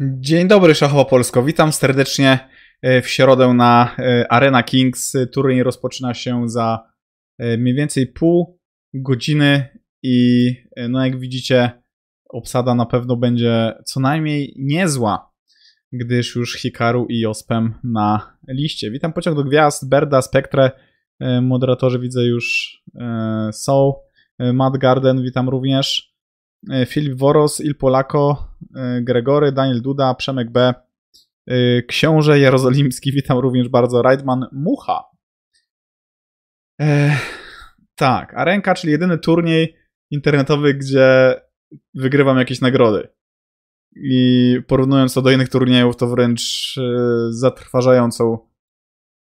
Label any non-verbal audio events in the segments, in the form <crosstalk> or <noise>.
Dzień dobry, Szachowa Polsko. Witam serdecznie e, w środę na e, Arena Kings. Turniej rozpoczyna się za e, mniej więcej pół godziny i no jak widzicie obsada na pewno będzie co najmniej niezła, gdyż już Hikaru i Ospem na liście. Witam Pociąg do Gwiazd, Berda, Spektre, moderatorzy widzę już są. Matt Garden, witam również. E, Filip Woros, Il Polako, e, Gregory, Daniel Duda, Przemek B, e, Książę Jerozolimski, witam również bardzo, Raidman Mucha. E, tak, Arenka, czyli jedyny turniej internetowy, gdzie wygrywam jakieś nagrody. I porównując to do innych turniejów, to wręcz zatrważającą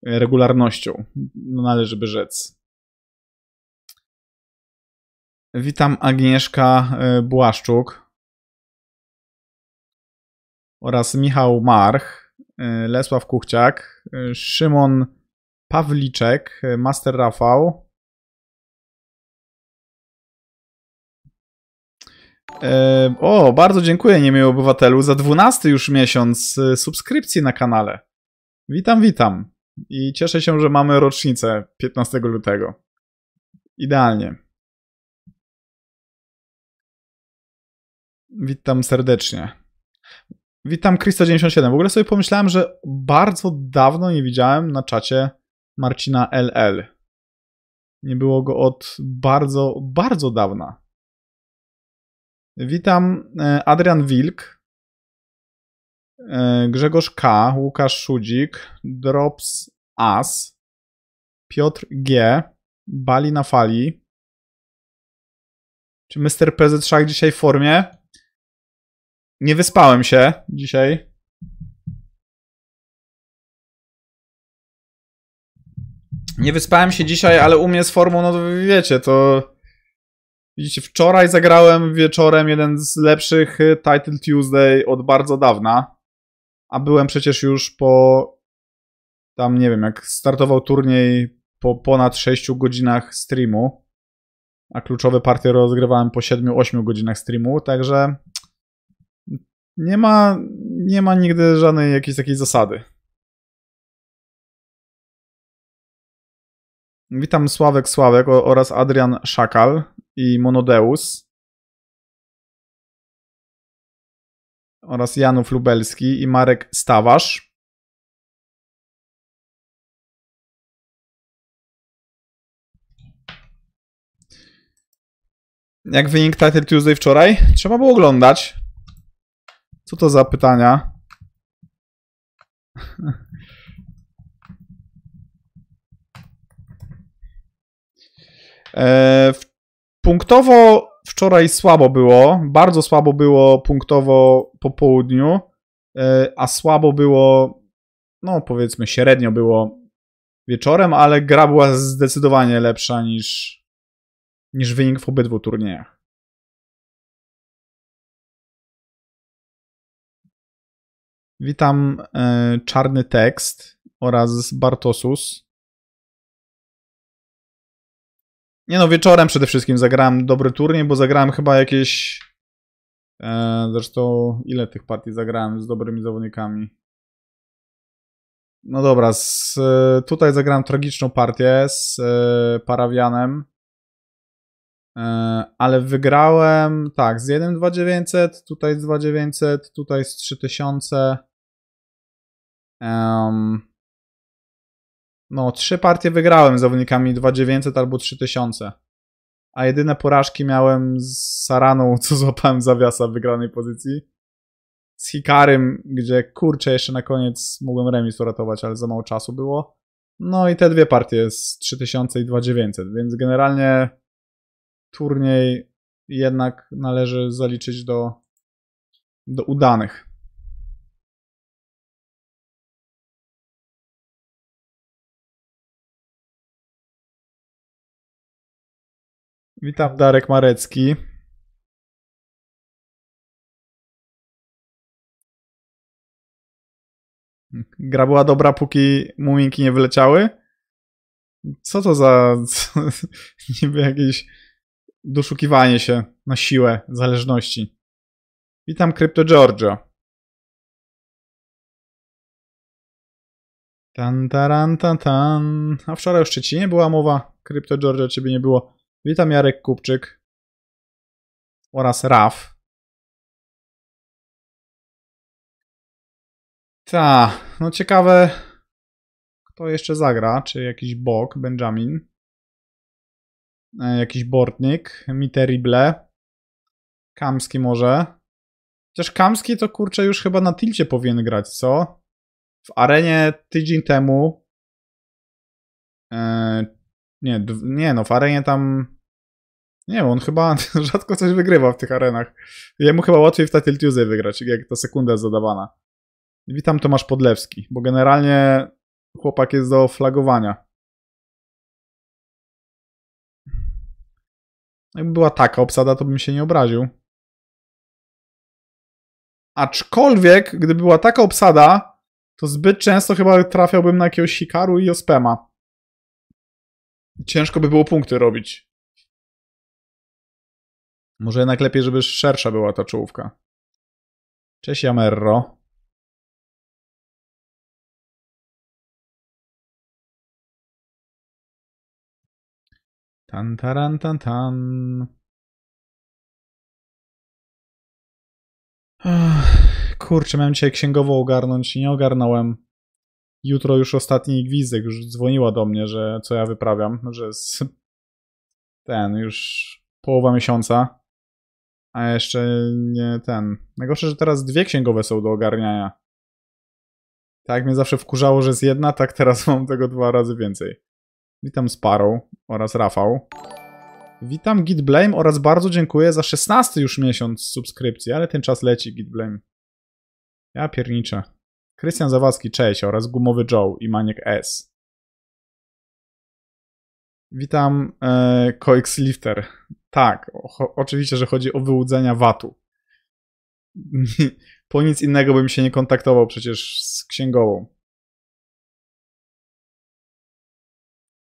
regularnością, no należy by rzec. Witam Agnieszka e, Błaszczuk oraz Michał March, e, Lesław Kuchciak, e, Szymon Pawliczek, Master Rafał. O, bardzo dziękuję niemiły obywatelu za 12 już miesiąc subskrypcji na kanale. Witam, witam. I cieszę się, że mamy rocznicę 15 lutego. Idealnie. Witam serdecznie. Witam Krista97. W ogóle sobie pomyślałem, że bardzo dawno nie widziałem na czacie Marcina LL. Nie było go od bardzo, bardzo dawna. Witam e, Adrian Wilk, e, Grzegorz K, Łukasz Szudzik, Drops As, Piotr G, Bali na fali. Czy Mr. PZ Szach dzisiaj w formie? Nie wyspałem się dzisiaj. Nie wyspałem się dzisiaj, ale u mnie z formą, no to wiecie, to... Widzicie, wczoraj zagrałem wieczorem jeden z lepszych y, Title Tuesday od bardzo dawna. A byłem przecież już po... Tam, nie wiem, jak startował turniej po ponad 6 godzinach streamu. A kluczowe partie rozgrywałem po 7-8 godzinach streamu, także nie ma, nie ma nigdy żadnej jakiejś takiej zasady. Witam Sławek Sławek oraz Adrian Szakal i Monodeus. Oraz Janów Lubelski i Marek Stawasz. Jak wynik Title Tuesday wczoraj? Trzeba było oglądać. Co to za pytania? <laughs> E, punktowo wczoraj słabo było, bardzo słabo było punktowo po południu, e, a słabo było, no powiedzmy średnio było wieczorem, ale gra była zdecydowanie lepsza niż, niż wynik w obydwu turniejach. Witam e, Czarny Tekst oraz Bartosus. Nie no, wieczorem przede wszystkim zagrałem dobry turniej, bo zagrałem chyba jakieś... E, zresztą ile tych partii zagrałem z dobrymi zawodnikami? No dobra, z, e, tutaj zagrałem tragiczną partię z Parawianem. Ale wygrałem tak, z 1 2900, tutaj z 2900, tutaj z 3000. Um, no, trzy partie wygrałem z zawodnikami 2900 albo 3000. A jedyne porażki miałem z Saraną, <laughs> co złapałem zawiasa w wygranej pozycji. Z Hikarym, gdzie kurczę, jeszcze na koniec mogłem remis uratować, ale za mało czasu było. No i te dwie partie z 3000 i 2900, więc generalnie turniej jednak należy zaliczyć do, do udanych. Witam Darek Marecki. Gra była dobra, póki muminki nie wyleciały? Co to za co, <laughs> niby jakieś doszukiwanie się na siłę zależności. Witam Crypto Georgia. Tan taran tan tan. A wczoraj w Szczecinie była mowa. Crypto Georgia ciebie nie było. Witam Jarek Kupczyk. Oraz Raf. Ta, no ciekawe, kto jeszcze zagra. Czy jakiś Bok, Benjamin. E, jakiś Bortnik, Miterible. Kamski może. Chociaż Kamski to kurczę już chyba na tilcie powinien grać, co? W arenie tydzień temu. E, nie, nie, no w arenie tam. Nie on chyba <laughs> rzadko coś wygrywa w tych arenach. Jemu chyba łatwiej w Title Tuesday wygrać, jak ta sekunda jest zadawana. Witam Tomasz Podlewski, bo generalnie chłopak jest do flagowania. Jakby była taka obsada, to bym się nie obraził. Aczkolwiek, gdyby była taka obsada, to zbyt często chyba trafiałbym na jakiegoś Hikaru i Ospema. Ciężko by było punkty robić. Może jednak lepiej, żeby szersza była ta czołówka. Cześć Jamerro. Tan, taran, tan, tan. Kurczę, miałem dzisiaj księgowo ogarnąć i nie ogarnąłem. Jutro już ostatni gwizdek już dzwoniła do mnie, że co ja wyprawiam, że jest <laughs> ten, już połowa miesiąca, a jeszcze nie ten. Najgorsze, że teraz dwie księgowe są do ogarniania. Tak mnie zawsze wkurzało, że jest jedna, tak teraz <laughs> mam tego dwa razy więcej. Witam Sparrow oraz Rafał. Witam Gitblame oraz bardzo dziękuję za 16 już miesiąc subskrypcji, ale ten czas leci Gitblame. Ja pierniczę. Krystian Zawadzki, cześć, oraz Gumowy Joe i Maniek S. Witam e, Coix Lifter. Tak, o, oczywiście, że chodzi o wyłudzenia VAT-u. <laughs> po nic innego bym się nie kontaktował przecież z księgową.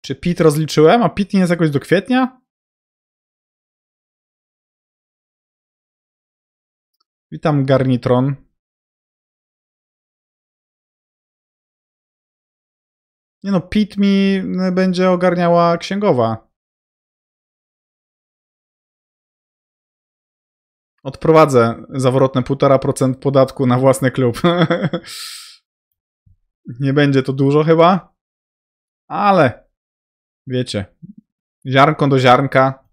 Czy PIT rozliczyłem, a PIT nie jest jakoś do kwietnia? Witam Garnitron. Nie no, PIT mi będzie ogarniała księgowa. Odprowadzę zawrotne 1,5% podatku na własny klub. <laughs> Nie będzie to dużo chyba, ale Wiecie, ziarnko do ziarnka.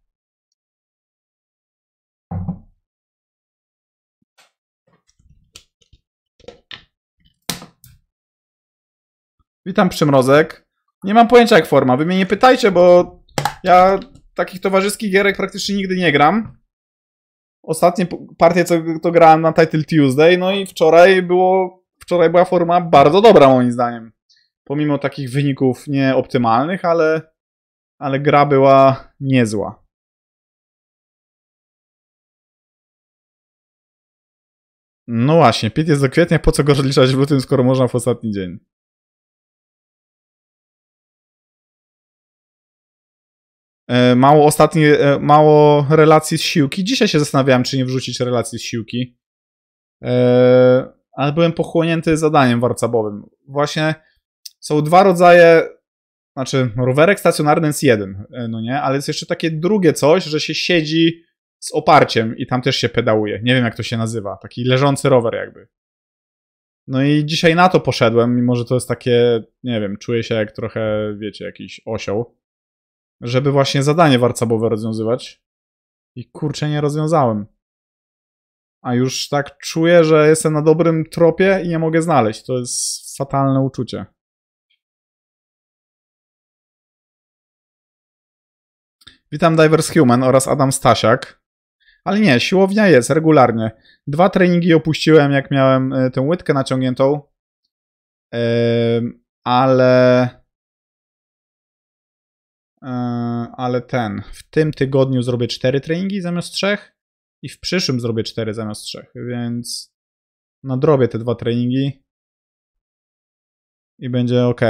Witam Przymrozek. Nie mam pojęcia jak forma. Wy mnie nie pytajcie, bo ja takich towarzyskich gierek praktycznie nigdy nie gram. Ostatnie partie, co to grałem na Title Tuesday, no i wczoraj było, wczoraj była forma bardzo dobra moim zdaniem. Pomimo takich wyników nieoptymalnych, ale ale gra była niezła. No właśnie, Pit jest do kwietnia, po co go rozliczać w lutym, skoro można w ostatni dzień? Mało ostatni, e, mało relacji z siłki. Dzisiaj się zastanawiałem, czy nie wrzucić relacji z siłki. E, ale byłem pochłonięty zadaniem warcabowym. Właśnie są dwa rodzaje znaczy, rowerek stacjonarny jest jeden, e, no nie? Ale jest jeszcze takie drugie coś, że się siedzi z oparciem i tam też się pedałuje. Nie wiem, jak to się nazywa. Taki leżący rower jakby. No i dzisiaj na to poszedłem, mimo że to jest takie, nie wiem, czuję się jak trochę, wiecie, jakiś osioł, żeby właśnie zadanie warcabowe rozwiązywać. I kurczę, nie rozwiązałem. A już tak czuję, że jestem na dobrym tropie i nie mogę znaleźć. To jest fatalne uczucie. Witam Divers Human oraz Adam Stasiak. Ale nie, siłownia jest regularnie. Dwa treningi opuściłem, jak miałem e, tę łydkę naciągniętą. ale. E, ale ten. W tym tygodniu zrobię cztery treningi zamiast trzech. I w przyszłym zrobię cztery zamiast trzech. Więc nadrobię te dwa treningi. I będzie ok.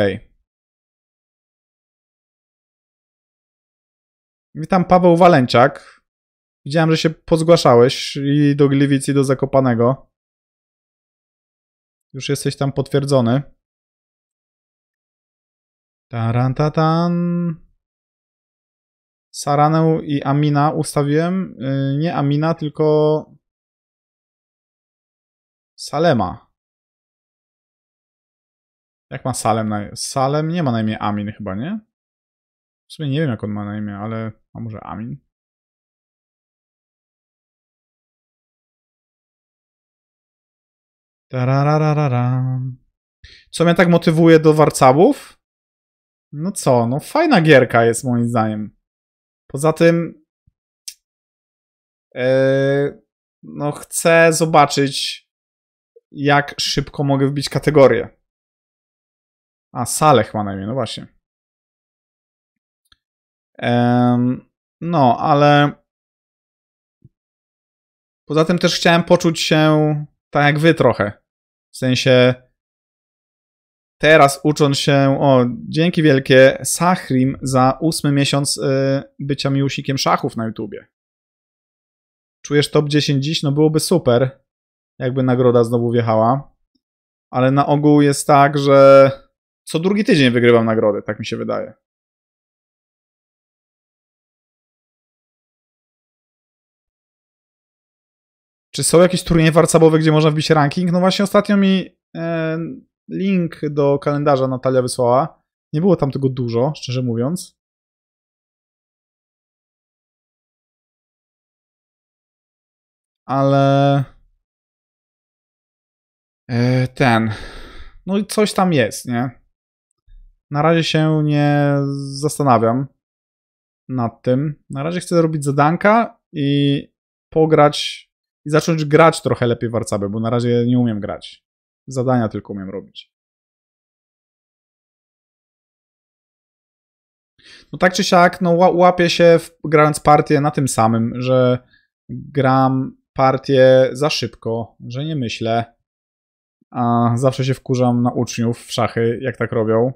Witam Paweł Walenciak. Widziałem, że się pozgłaszałeś i do Gliwic i do Zakopanego. Już jesteś tam potwierdzony. Tarantatan. Saranę i Amina ustawiłem. Yy, nie Amina, tylko Salema. Jak ma Salem na Salem nie ma na imię Amin chyba, nie? W sumie nie wiem jak on ma na imię, ale a może Amin? Co mnie tak motywuje do warcabów? No co, no fajna gierka jest moim zdaniem. Poza tym yy, no chcę zobaczyć jak szybko mogę wbić kategorię. A, Saleh ma na imię, no właśnie. No, ale poza tym też chciałem poczuć się tak jak wy trochę. W sensie teraz ucząc się, o, dzięki wielkie Sachrim za ósmy miesiąc y, bycia miłusikiem szachów na YouTubie. Czujesz top 10 dziś? No byłoby super, jakby nagroda znowu wjechała. Ale na ogół jest tak, że co drugi tydzień wygrywam nagrody, tak mi się wydaje. Czy są jakieś turnieje warcabowe, gdzie można wbić ranking? No właśnie ostatnio mi e, link do kalendarza Natalia wysłała. Nie było tam tego dużo, szczerze mówiąc. Ale e, ten. No i coś tam jest, nie? Na razie się nie zastanawiam nad tym. Na razie chcę zrobić zadanka i pograć i zacząć grać trochę lepiej w Arcabę, bo na razie nie umiem grać. Zadania tylko umiem robić. No tak czy siak, no łapię się w, grając partię na tym samym, że gram partię za szybko, że nie myślę, a zawsze się wkurzam na uczniów w szachy, jak tak robią.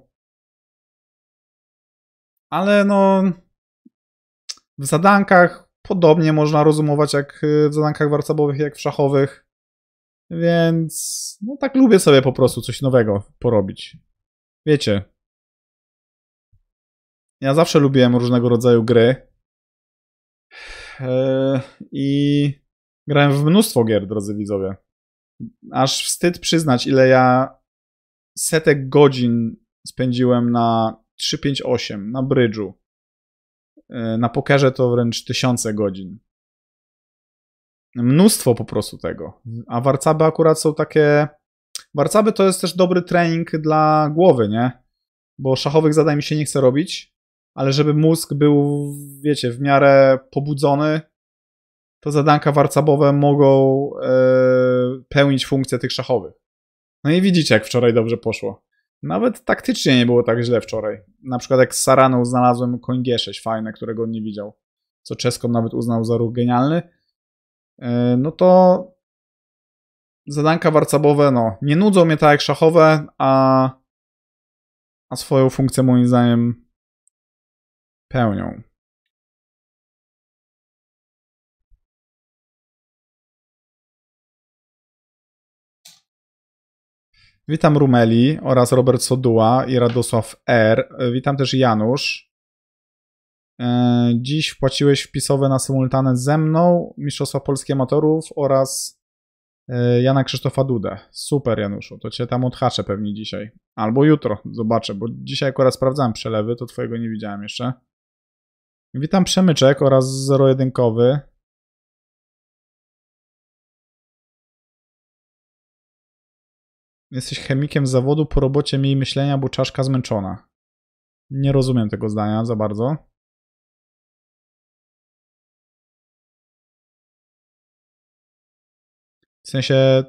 Ale no. W zadankach podobnie można rozumować jak w zadankach warcabowych, jak w szachowych. Więc no tak lubię sobie po prostu coś nowego porobić. Wiecie. Ja zawsze lubiłem różnego rodzaju gry. Eee, I grałem w mnóstwo gier, drodzy widzowie. Aż wstyd przyznać, ile ja setek godzin spędziłem na 358 na brydżu. E, na pokerze to wręcz tysiące godzin. Mnóstwo po prostu tego. A warcaby akurat są takie. Warcaby to jest też dobry trening dla głowy, nie? Bo szachowych zadań mi się nie chce robić, ale żeby mózg był, wiecie, w miarę pobudzony, to zadanka warcabowe mogą e, pełnić funkcję tych szachowych. No i widzicie, jak wczoraj dobrze poszło. Nawet taktycznie nie było tak źle wczoraj. Na przykład jak z Saraną znalazłem koń G6 fajne, którego on nie widział. Co Czeską nawet uznał za ruch genialny. E, no to zadanka warcabowe, no, nie nudzą mnie tak jak szachowe, a, a swoją funkcję moim zdaniem pełnią. Witam Rumeli oraz Robert Soduła i Radosław R. Witam też Janusz. E, dziś wpłaciłeś wpisowe na symultane ze mną, Mistrzostwa Polskie Amatorów oraz e, Jana Krzysztofa Dudę. Super Januszu, to cię tam odhaczę pewnie dzisiaj. Albo jutro, zobaczę, bo dzisiaj akurat sprawdzałem przelewy, to twojego nie widziałem jeszcze. Witam Przemyczek oraz Zero-Jedynkowy. Jesteś chemikiem z zawodu, po robocie miej myślenia, bo czaszka zmęczona. Nie rozumiem tego zdania za bardzo. W sensie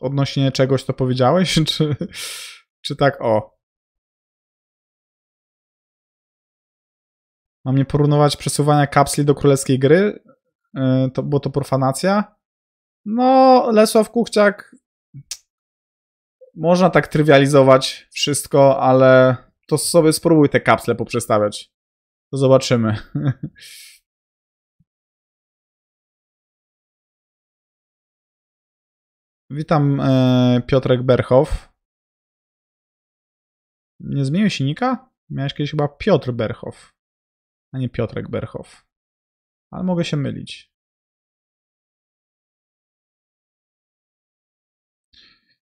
odnośnie czegoś to powiedziałeś, <laughs> czy, czy tak o? Mam nie porównywać przesuwania kapsli do królewskiej gry, yy, to, bo to profanacja? No, Lesław Kuchciak można tak trywializować wszystko, ale to sobie spróbuj te kapsle poprzestawiać. To zobaczymy. <laughs> Witam e, Piotrek Berchow. Nie zmienił silnika? Miałeś kiedyś chyba Piotr Berchow, a nie Piotrek Berchow. Ale mogę się mylić.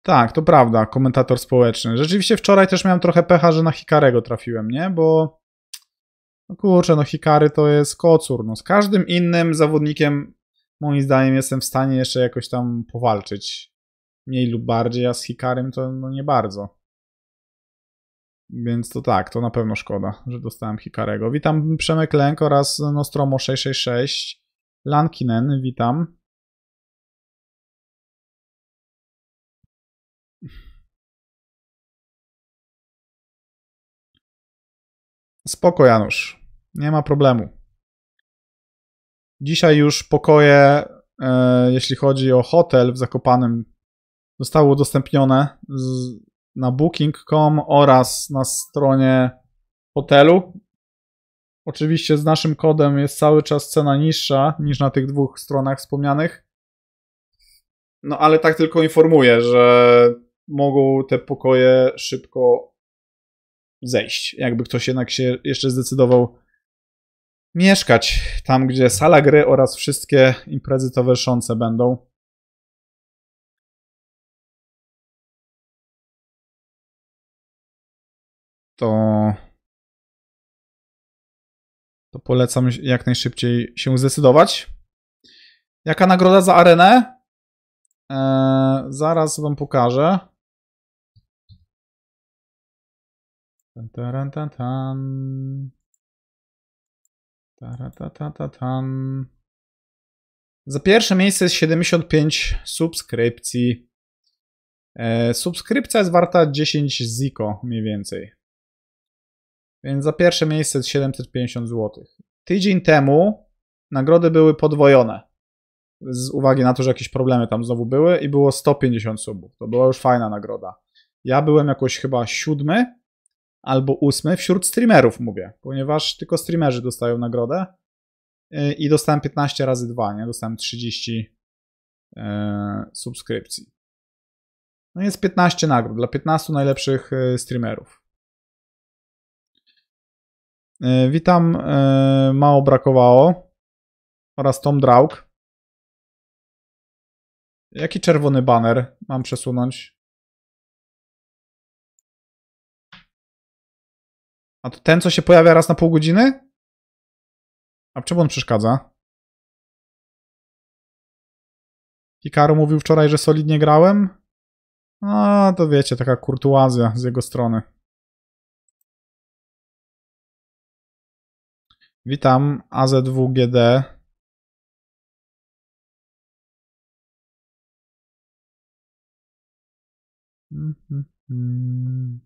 Tak, to prawda, komentator społeczny. Rzeczywiście wczoraj też miałem trochę pecha, że na Hikarego trafiłem, nie? Bo no kurczę, no Hikary to jest kocur. No, z każdym innym zawodnikiem moim zdaniem jestem w stanie jeszcze jakoś tam powalczyć. Mniej lub bardziej, a z Hikarym to no nie bardzo. Więc to tak, to na pewno szkoda, że dostałem Hikarego. Witam Przemek Lęk oraz Nostromo 666. Lankinen, witam. Spoko, Janusz. Nie ma problemu. Dzisiaj już pokoje, e, jeśli chodzi o hotel w Zakopanem, zostały udostępnione z, na booking.com oraz na stronie hotelu. Oczywiście z naszym kodem jest cały czas cena niższa niż na tych dwóch stronach wspomnianych. No ale tak tylko informuję, że mogą te pokoje szybko zejść. Jakby ktoś jednak się jeszcze zdecydował mieszkać tam, gdzie sala gry oraz wszystkie imprezy towarzyszące będą. To, to polecam jak najszybciej się zdecydować. Jaka nagroda za arenę? Eee, zaraz wam pokażę. Tan, tan, tan. Za pierwsze miejsce jest 75 subskrypcji. E, subskrypcja jest warta 10 ziko mniej więcej. Więc za pierwsze miejsce jest 750 zł. Tydzień temu nagrody były podwojone. Z uwagi na to, że jakieś problemy tam znowu były i było 150 subów. To była już fajna nagroda. Ja byłem jakoś chyba siódmy albo ósmy wśród streamerów, mówię, ponieważ tylko streamerzy dostają nagrodę y, i dostałem 15 razy 2, nie? Dostałem 30 e, subskrypcji. No jest 15 nagród dla 15 najlepszych y, streamerów. E, witam, e, mało brakowało. Oraz Tom Drauk. Jaki czerwony banner mam przesunąć? A to ten, co się pojawia raz na pół godziny? A czemu on przeszkadza? Hikaru mówił wczoraj, że solidnie grałem. A, to wiecie, taka kurtuazja z jego strony. Witam, AZ2GD. -hmm.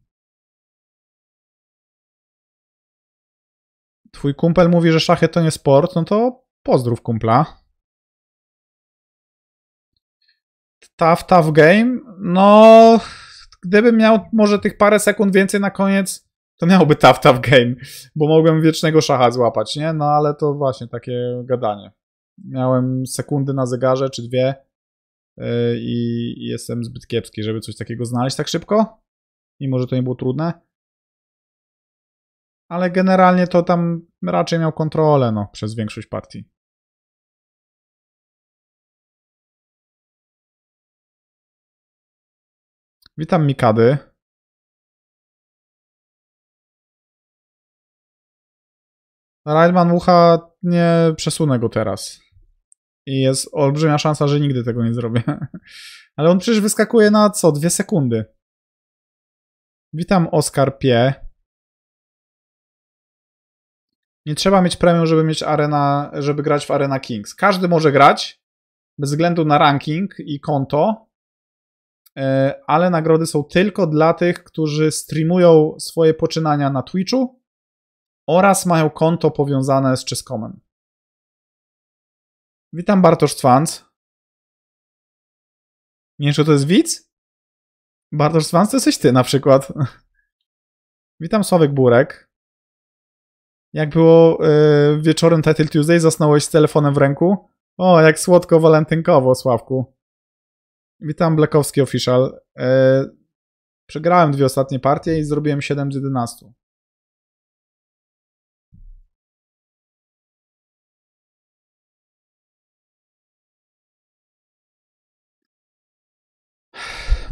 twój kumpel mówi, że szachy to nie sport, no to pozdrów kumpla. Tough, tough game? No, gdybym miał może tych parę sekund więcej na koniec, to miałby tough, tough game, bo mogłem wiecznego szacha złapać, nie? No ale to właśnie takie gadanie. Miałem sekundy na zegarze, czy dwie yy, i jestem zbyt kiepski, żeby coś takiego znaleźć tak szybko. Mimo, że to nie było trudne ale generalnie to tam raczej miał kontrolę no, przez większość partii. Witam Mikady. Raidman Mucha nie przesunę go teraz. I jest olbrzymia szansa, że nigdy tego nie zrobię. <laughs> Ale on przecież wyskakuje na co? Dwie sekundy. Witam Oskar Pie. Nie trzeba mieć premium, żeby mieć arena, żeby grać w Arena Kings. Każdy może grać, bez względu na ranking i konto, e, ale nagrody są tylko dla tych, którzy streamują swoje poczynania na Twitchu oraz mają konto powiązane z Czeskomem. Witam Bartosz Cwanc. Nie wiem, to jest widz? Bartosz Cwanc to jesteś ty na przykład. <laughs> Witam Sławek Burek. Jak było yy, wieczorem Title Tuesday, zasnąłeś z telefonem w ręku? O, jak słodko walentynkowo, Sławku. Witam, Blackowski Official. Yy, przegrałem dwie ostatnie partie i zrobiłem 7 z 11.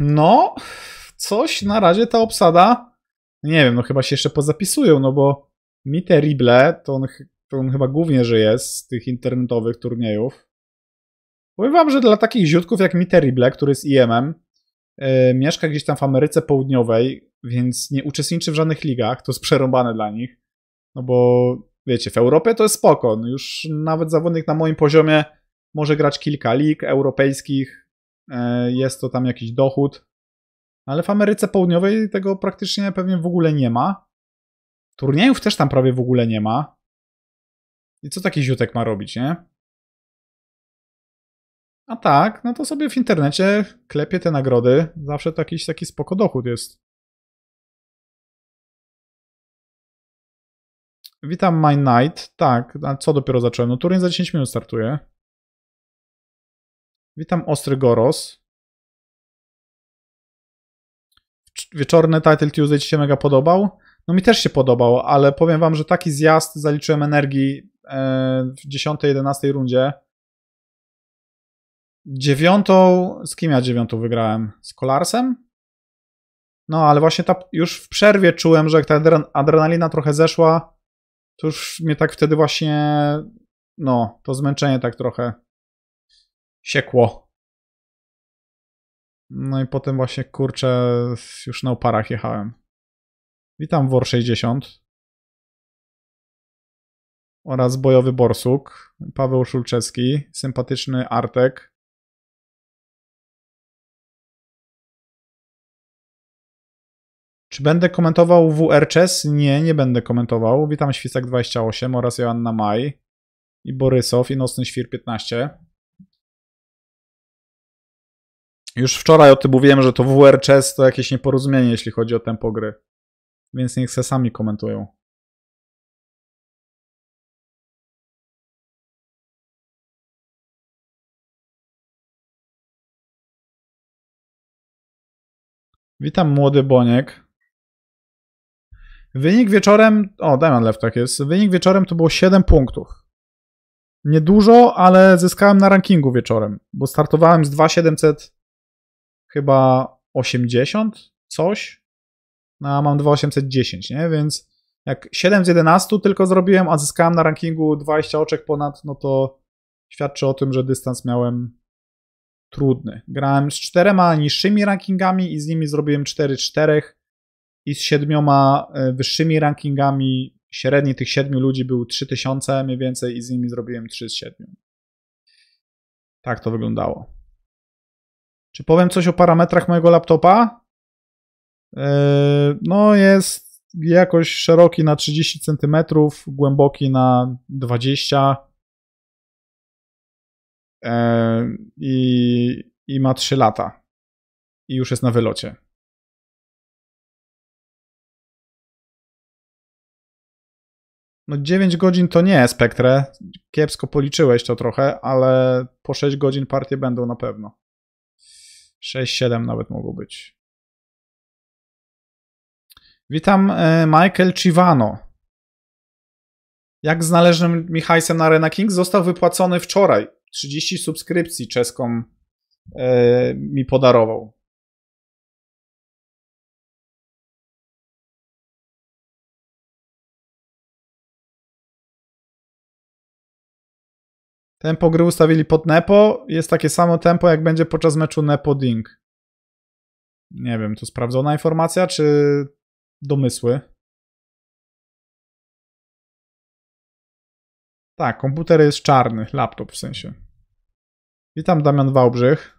no, coś na razie ta obsada, nie wiem, no chyba się jeszcze pozapisują, no bo Mi Terrible to on, to on chyba głównie żyje z tych internetowych turniejów. Powiem wam, że dla takich ziutków jak Mi Terrible, który jest IM-em, yy, mieszka gdzieś tam w Ameryce Południowej, więc nie uczestniczy w żadnych ligach, to jest przerąbane dla nich. No bo wiecie, w Europie to jest spoko. No już nawet zawodnik na moim poziomie może grać kilka lig europejskich, e, jest to tam jakiś dochód, ale w Ameryce Południowej tego praktycznie pewnie w ogóle nie ma. Turniejów też tam prawie w ogóle nie ma. I co taki ziutek ma robić, nie? A tak, no to sobie w internecie klepie te nagrody. Zawsze to jakiś taki spoko dochód jest. Witam My Night. Tak, a co dopiero zacząłem? No turniej za 10 minut startuje. Witam Ostry Goros. Wieczorny Title Tuesday Ci się mega podobał? No mi też się podobał, ale powiem Wam, że taki zjazd zaliczyłem energii e, w 10-11 rundzie. Dziewiątą, z kim ja dziewiątą wygrałem? Z Kolarsem? No, ale właśnie ta, już w przerwie czułem, że jak ta adrenalina trochę zeszła, to już mnie tak wtedy właśnie, no, to zmęczenie tak trochę siekło. No i potem właśnie, kurczę, już na oparach jechałem. Witam WOR 60 oraz bojowy Borsuk, Paweł Szulczewski, sympatyczny Artek. Czy będę komentował WR Chess? Nie, nie będę komentował. Witam Świsek28 oraz Joanna Maj i Borysow i Nocny Świr 15. Już wczoraj o tym mówiłem, że to WR Chess to jakieś nieporozumienie, jeśli chodzi o tempo gry. Więc niech se sami komentują. Witam młody Boniek. Wynik wieczorem. O, Diamond Left tak jest. Wynik wieczorem to było 7 punktów. Niedużo, ale zyskałem na rankingu wieczorem, bo startowałem z 2700 chyba 80 coś. No, a mam 2810, nie? Więc jak 7 z 11 tylko zrobiłem, a zyskałem na rankingu 20 oczek ponad, no to świadczy o tym, że dystans miałem trudny. Grałem z czterema niższymi rankingami i z nimi zrobiłem 4-4 i z siedmioma e, wyższymi rankingami średni tych siedmiu ludzi był 3000 mniej więcej i z nimi zrobiłem 3 z 7. Tak to wyglądało. Czy powiem coś o parametrach mojego laptopa? Yy, no jest jakoś szeroki na 30 cm, głęboki na 20 yy, i, i ma 3 lata. I już jest na wylocie. No 9 godzin to nie, Spektre. Kiepsko policzyłeś to trochę, ale po 6 godzin partie będą na pewno. 6-7 nawet mogą być. Witam e, Michael Chivano. Jak z należnym mi hajsem na Arena King został wypłacony wczoraj. 30 subskrypcji czeską e, mi podarował. Tempo gry ustawili pod Nepo. Jest takie samo tempo, jak będzie podczas meczu Nepo-Ding. Nie wiem, to sprawdzona informacja, czy domysły? Tak, komputer jest czarny, laptop w sensie. Witam, Damian Wałbrzych.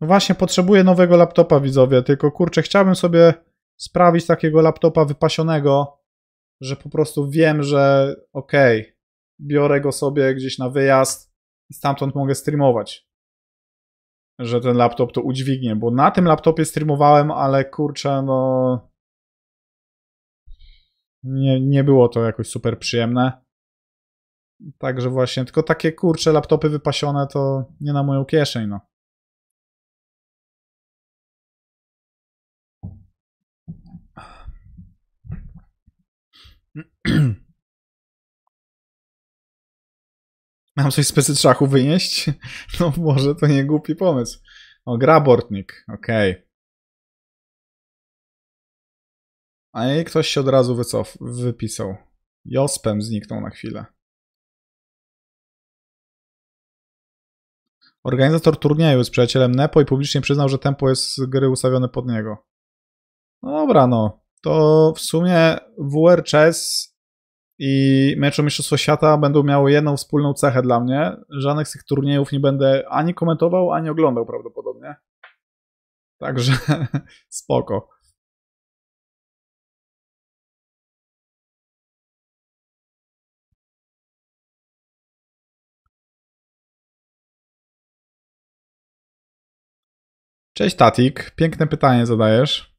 No właśnie, potrzebuję nowego laptopa, widzowie, tylko kurczę, chciałbym sobie sprawić takiego laptopa wypasionego, że po prostu wiem, że okej, okay, biorę go sobie gdzieś na wyjazd i stamtąd mogę streamować. Że ten laptop to udźwignie, bo na tym laptopie streamowałem, ale kurczę, no. Nie, nie było to jakoś super przyjemne. Także właśnie, tylko takie kurcze laptopy wypasione to nie na moją kieszeń, no. <clears throat> Mam coś z szachu wynieść? <laughs> No może to nie głupi pomysł. O, gra Bortnik, okej. Okay. A i ktoś się od razu wycof wypisał. Jospem zniknął na chwilę. Organizator turnieju jest przyjacielem Nepo i publicznie przyznał, że tempo jest gry ustawione pod niego. No dobra, no. To w sumie WR Chess i meczu Mistrzostwa Świata będą miały jedną wspólną cechę dla mnie. Żadnych z tych turniejów nie będę ani komentował, ani oglądał prawdopodobnie. Także <laughs> spoko. Cześć Tatik, piękne pytanie zadajesz.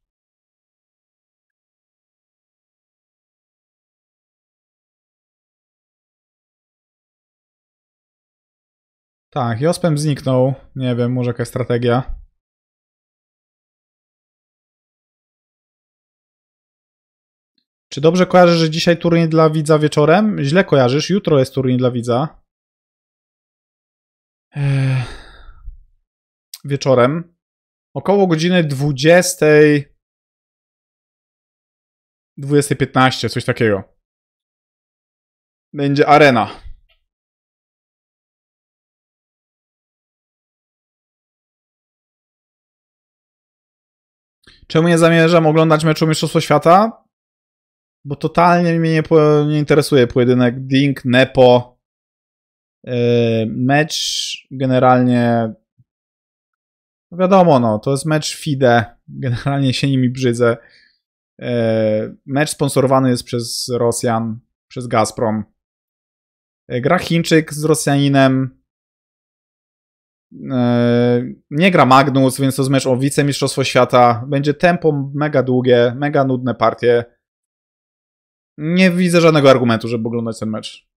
Tak, Jospem zniknął. Nie wiem, może jakaś strategia. Czy dobrze kojarzysz, że dzisiaj turniej dla widza wieczorem? Źle kojarzysz, jutro jest turniej dla widza. Wieczorem. Około godziny 20. 20.15, coś takiego. Będzie arena. Czemu nie zamierzam oglądać meczu Mistrzostwa Świata? Bo totalnie mnie nie, nie interesuje pojedynek Ding, Nepo. Yy, mecz generalnie no wiadomo, no, to jest mecz FIDE. Generalnie się nimi brzydzę. E, mecz sponsorowany jest przez Rosjan, przez Gazprom. E, gra Chińczyk z Rosjaninem. E, nie gra Magnus, więc to jest mecz o wicemistrzostwo świata. Będzie tempo mega długie, mega nudne partie. Nie widzę żadnego argumentu, żeby oglądać ten mecz.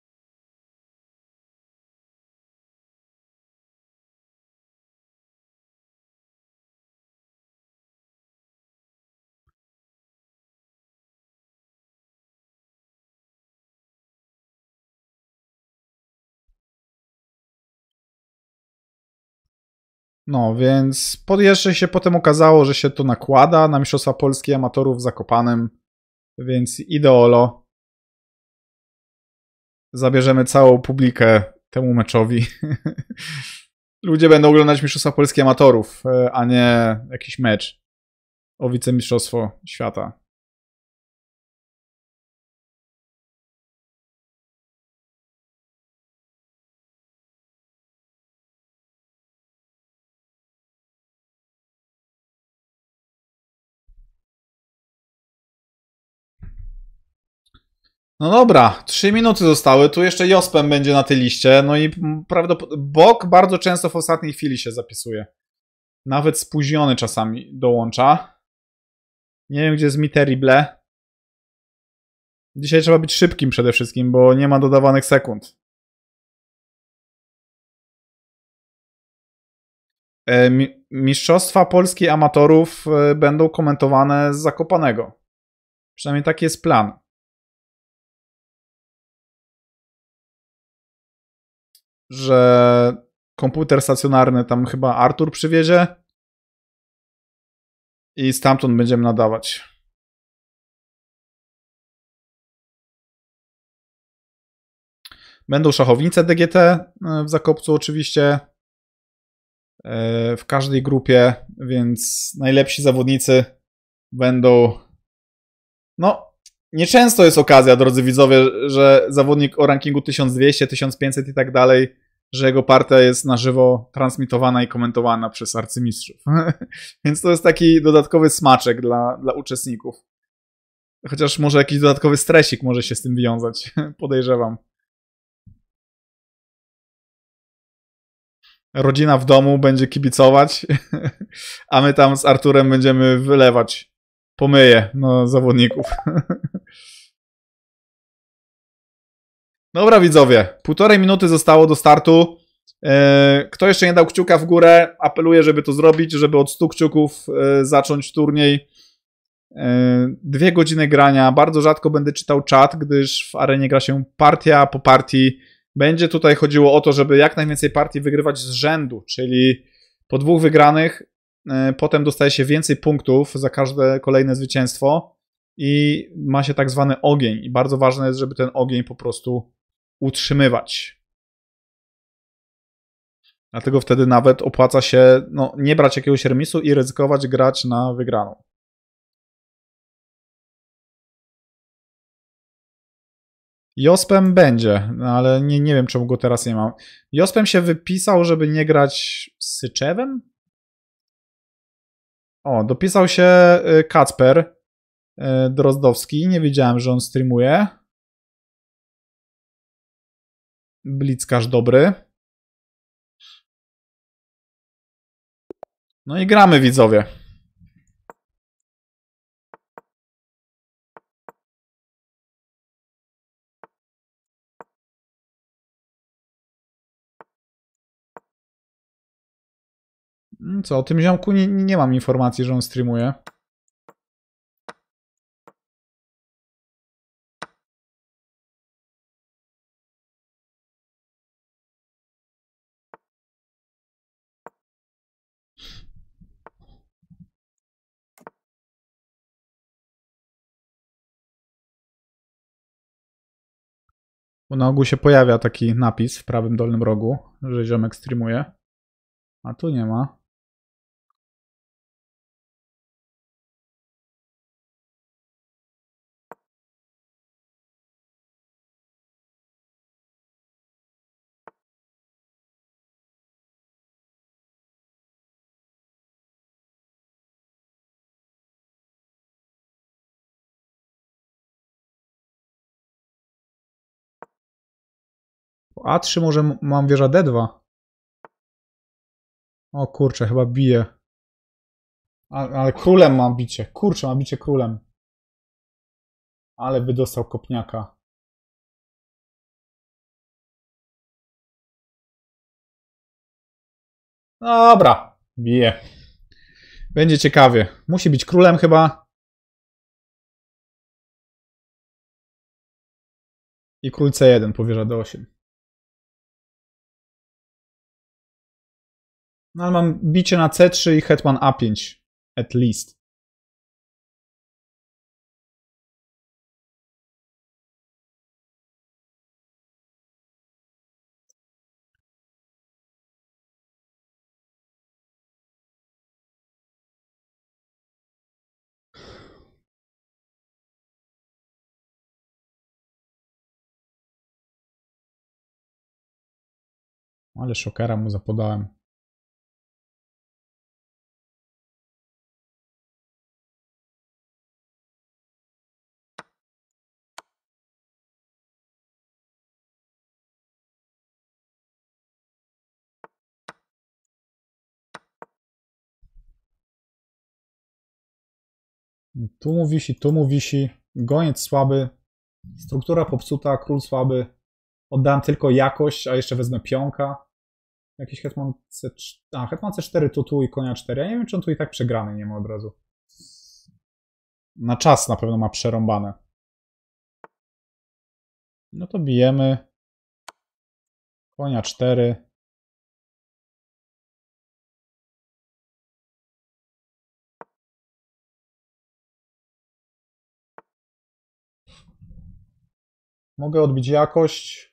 No, więc pod jeszcze się potem okazało, że się to nakłada na Mistrzostwa Polskie Amatorów w Zakopanem, więc ideolo. Zabierzemy całą publikę temu meczowi. <laughs> Ludzie będą oglądać Mistrzostwa Polskie Amatorów, e, a nie jakiś mecz o wicemistrzostwo świata. No dobra, trzy minuty zostały, tu jeszcze Jospem będzie na tej liście, no i prawdopodobnie Bok bardzo często w ostatniej chwili się zapisuje. Nawet spóźniony czasami dołącza. Nie wiem, gdzie jest mi Terrible. Dzisiaj trzeba być szybkim przede wszystkim, bo nie ma dodawanych sekund. E, mistrzostwa Polski amatorów e, będą komentowane z Zakopanego. Przynajmniej taki jest plan. Że komputer stacjonarny tam chyba Artur przywiezie i stamtąd będziemy nadawać. Będą szachownice DGT e, w Zakopcu oczywiście. E, w każdej grupie, więc najlepsi zawodnicy będą. No, nieczęsto jest okazja, drodzy widzowie, że zawodnik o rankingu 1200, 1500 i tak dalej że jego partia jest na żywo transmitowana i komentowana przez arcymistrzów. <laughs> Więc to jest taki dodatkowy smaczek dla, dla uczestników. Chociaż może jakiś dodatkowy stresik może się z tym wiązać, <laughs> podejrzewam. Rodzina w domu będzie kibicować, <laughs> a my tam z Arturem będziemy wylewać pomyje no, zawodników. <laughs> Dobra widzowie, półtorej minuty zostało do startu. E, kto jeszcze nie dał kciuka w górę, apeluję, żeby to zrobić, żeby od 100 kciuków e, zacząć turniej. E, dwie godziny grania. Bardzo rzadko będę czytał czat, gdyż w arenie gra się partia po partii, będzie tutaj chodziło o to, żeby jak najwięcej partii wygrywać z rzędu, czyli po dwóch wygranych potem dostaje się więcej punktów za każde kolejne zwycięstwo i ma się tak zwany ogień. I bardzo ważne jest, żeby ten ogień po prostu utrzymywać. Dlatego wtedy nawet opłaca się no, nie brać jakiegoś remisu i ryzykować grać na wygraną. Jospem będzie, no ale nie, nie wiem czemu go teraz nie mam. Jospem się wypisał, żeby nie grać z Syczewem? O, dopisał się y, Kacper y, Drozdowski. Nie wiedziałem, że on streamuje. Blitzkarz dobry. No i gramy widzowie. Co, o tym ziomku nie, nie mam informacji, że on streamuje. Bo na ogół się pojawia taki napis w prawym dolnym rogu, że ziomek streamuje. A tu nie ma. A3 może mam wieża D2. O kurczę, chyba bije. A, ale królem mam bicie. Kurczę, mam bicie królem. Ale by dostał kopniaka. Dobra, bije. Będzie ciekawie. Musi być królem chyba. I król C1 powierza D8. No ale mam bicie na C3 i hetman A5. At least. Ale szokera mu zapodałem. Tu mu wisi, tu mu wisi. Goniec słaby. Struktura popsuta, król słaby. Oddałem tylko jakość, a jeszcze wezmę pionka. Jakiś hetman C4. A, hetman C4 tu, tu i konia 4. Ja nie wiem, czy on tu i tak przegrany nie ma od razu. Na czas na pewno ma przerąbane. No to bijemy. Konia 4. Mogę odbić jakość.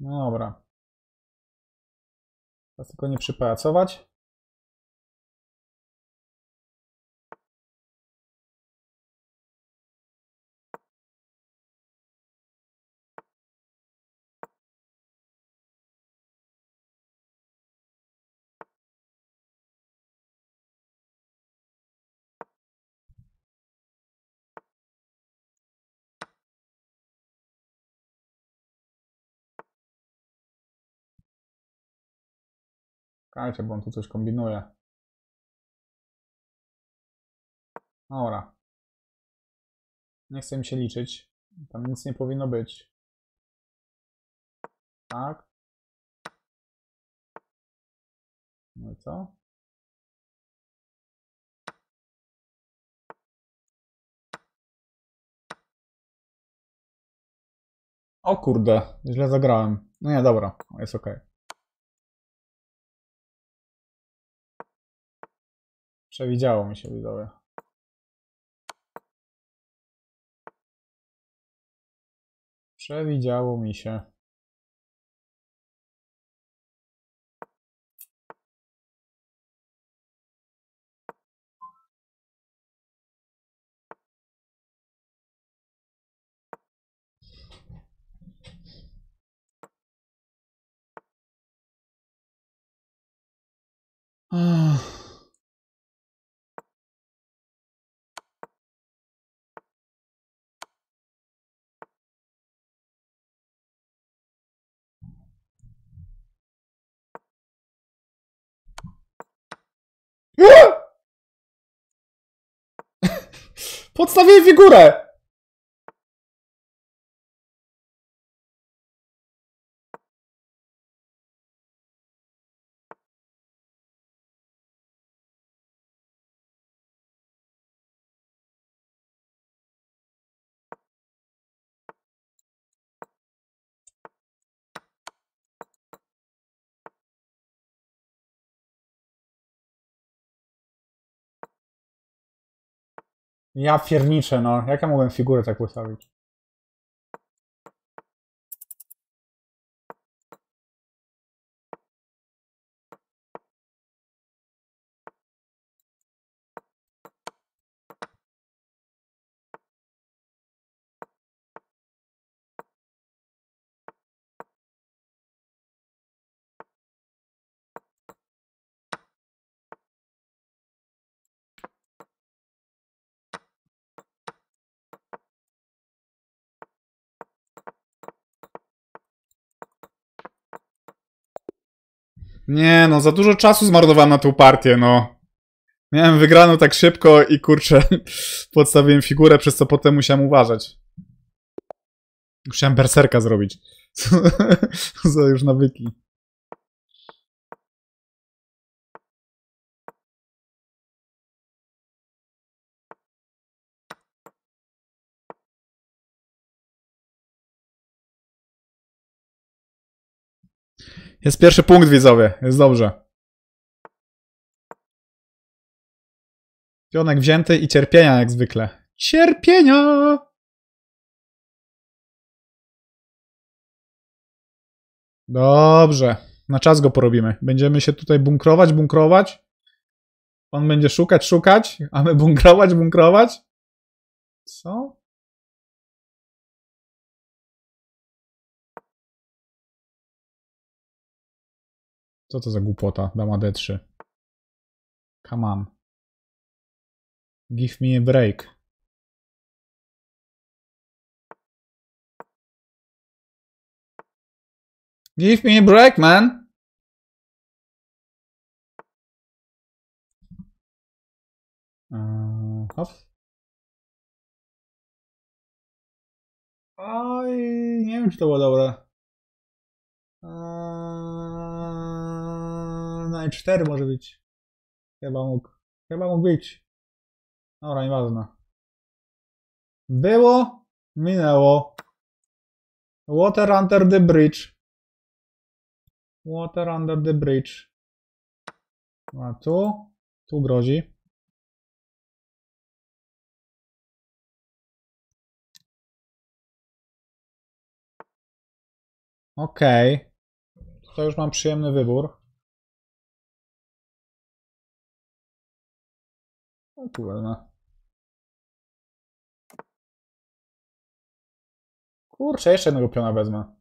No dobra. Teraz tylko nie przypajacować. Czekajcie, bo on tu coś kombinuje. Dobra. Nie chcę mi się liczyć. Tam nic nie powinno być. Tak. No i co? O kurde, źle zagrałem. No nie, dobra, jest ok. Przewidziało mi się, widzowie. Przewidziało mi się. Ach. Podstawiłem figurę! Ja pierniczę, no. Jak ja mogłem figurę tak ustawić? Nie, no za dużo czasu zmarnowałem na tą partię, no. Miałem wygraną tak szybko i kurczę, <laughs> podstawiłem figurę, przez co potem musiałem uważać. Musiałem berserka zrobić. <laughs> za już nawyki. Jest pierwszy punkt, widzowie. Jest dobrze. Pionek wzięty i cierpienia jak zwykle. Cierpienia! Dobrze. Na czas go porobimy. Będziemy się tutaj bunkrować, bunkrować. On będzie szukać, szukać, a my bunkrować, bunkrować. Co? Co to za głupota? Dama D3. Come on. Give me a break. Give me a break, man! Uh, hop. Oj, nie wiem, czy to było dobre. Eee, na E4 może być. Chyba mógł. Chyba mógł być. Dobra, nieważne. Było, minęło. Water under the bridge. Water under the bridge. A tu? Tu grozi. Okej. Okay. Tutaj już mam przyjemny wybór. O tu wezmę. Kurczę, jeszcze jednego piona wezmę.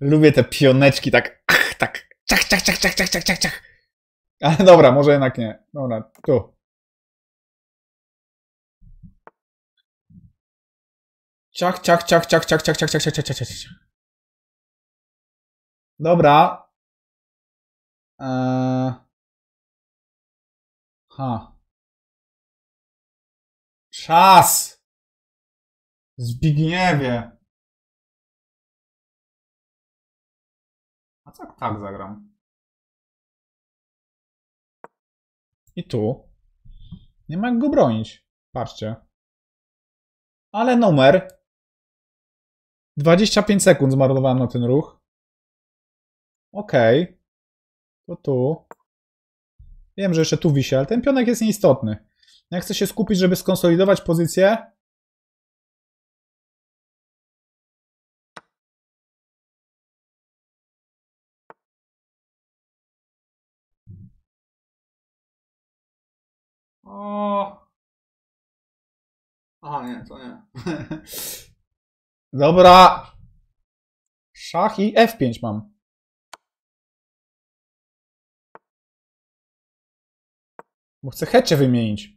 Lubię te pioneczki tak, ach, tak, ciach, ciach, ciach, ciach, ciach, ciach, ciach, ciach. Ale dobra, może jednak nie. Dobra, tu. Ciach, ciach, ciach, ciach, ciach, ciach, ciach, ciach, ciach, ciach, ciach, ciach. Dobra. Eee... Ha. Czas! Zbigniewie. A jak tak zagram? I tu. Nie ma jak go bronić. Patrzcie. Ale numer. 25 sekund zmarnowałem na ten ruch. Okej. To tu. Wiem, że jeszcze tu wisi, ale ten pionek jest nieistotny. Ja chcę się skupić, żeby skonsolidować pozycję. O. Aha, nie, to nie. <laughs> Dobra. Szach i F5 mam. Bo chcę hecie wymienić.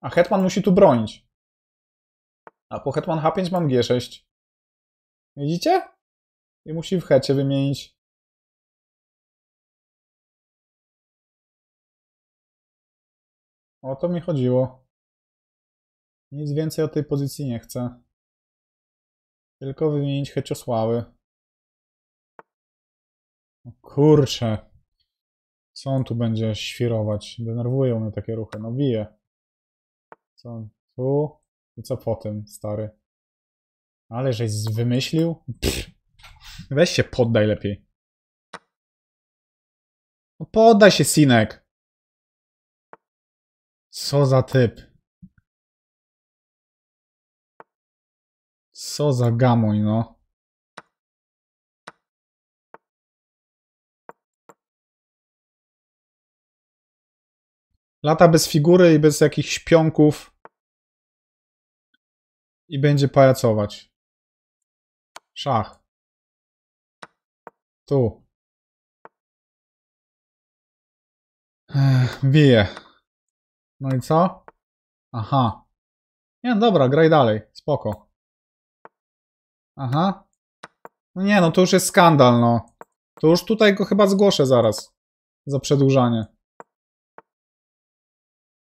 A hetman musi tu bronić. A po hetman H5 mam G6. Widzicie? I musi w hecie wymienić. O to mi chodziło. Nic więcej o tej pozycji nie chcę. Tylko wymienić heciosławy. O kurczę. Co on tu będzie świrować? Denerwują mnie takie ruchy. No bije. Co on tu? I co po tym, stary? Ale żeś wymyślił? Pff. Weź się poddaj lepiej. No poddaj się, Sinek. Co za typ. Co za gamoń, no. Lata bez figury i bez jakichś śpionków. I będzie pajacować. Szach. Tu. Ech, bije. No i co? Aha. Nie, dobra, graj dalej. Spoko. Aha. No nie, no to już jest skandal, no. To już tutaj go chyba zgłoszę zaraz. Za przedłużanie.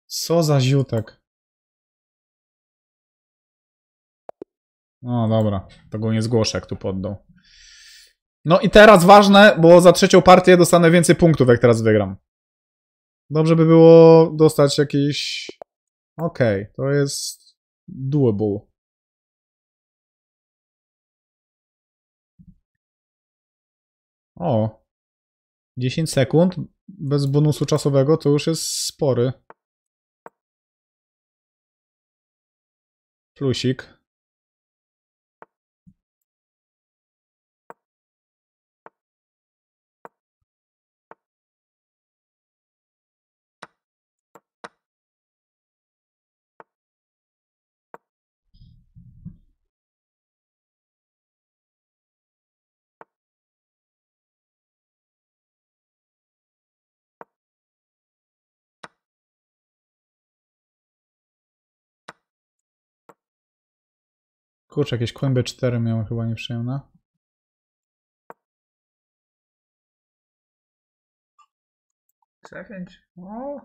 Co za ziutek. No dobra, to go nie zgłoszę, jak tu poddał. No i teraz ważne, bo za trzecią partię dostanę więcej punktów, jak teraz wygram. Dobrze by było dostać jakiś... Okej, okay, to jest doable. O. 10 sekund bez bonusu czasowego to już jest spory. Plusik. Kurczę, jakieś kłęby 4 miały chyba nieprzyjemne. Dziewięć. O.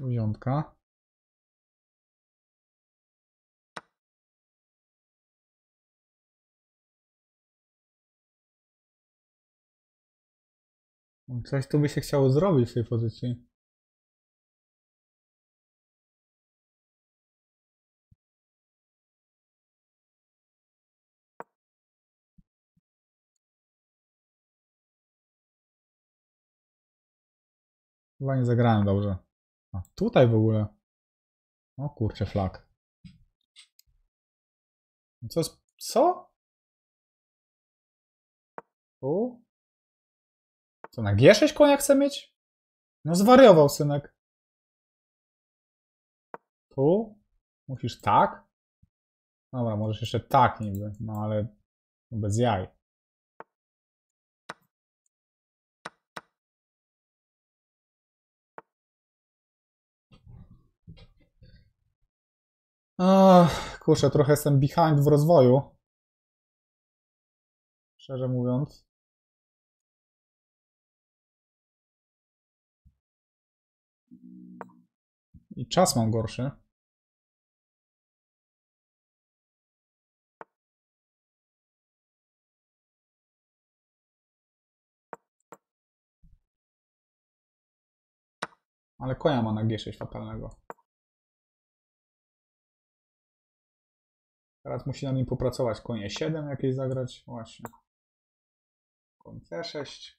Dziewiątka. Coś tu by się chciało zrobić w tej pozycji. Chyba nie zagrałem dobrze. A tutaj w ogóle. O kurczę, flag. Co jest... Co? Tu? Co, na G6 konia chce mieć? No zwariował, synek. Tu? Musisz tak? Dobra, możesz jeszcze tak niby, no ale bez jaj. Kurczę, trochę jestem behind w rozwoju. Szczerze mówiąc. I czas mam gorszy. Ale konia ma na G6 fatalnego. Teraz musi na nim popracować. Konie 7 jakieś zagrać. Właśnie. Koń C6.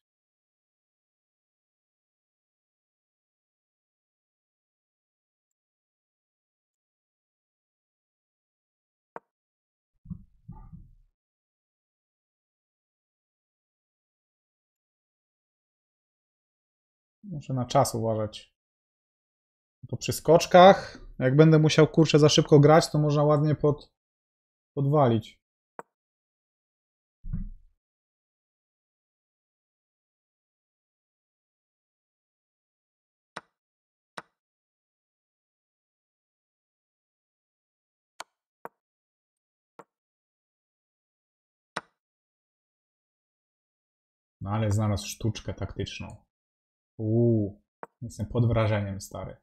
Muszę na czas uważać. To przy skoczkach, jak będę musiał kurczę za szybko grać, to można ładnie pod, podwalić. No ale znalazł sztuczkę taktyczną. Uuu, jestem pod wrażeniem, stary.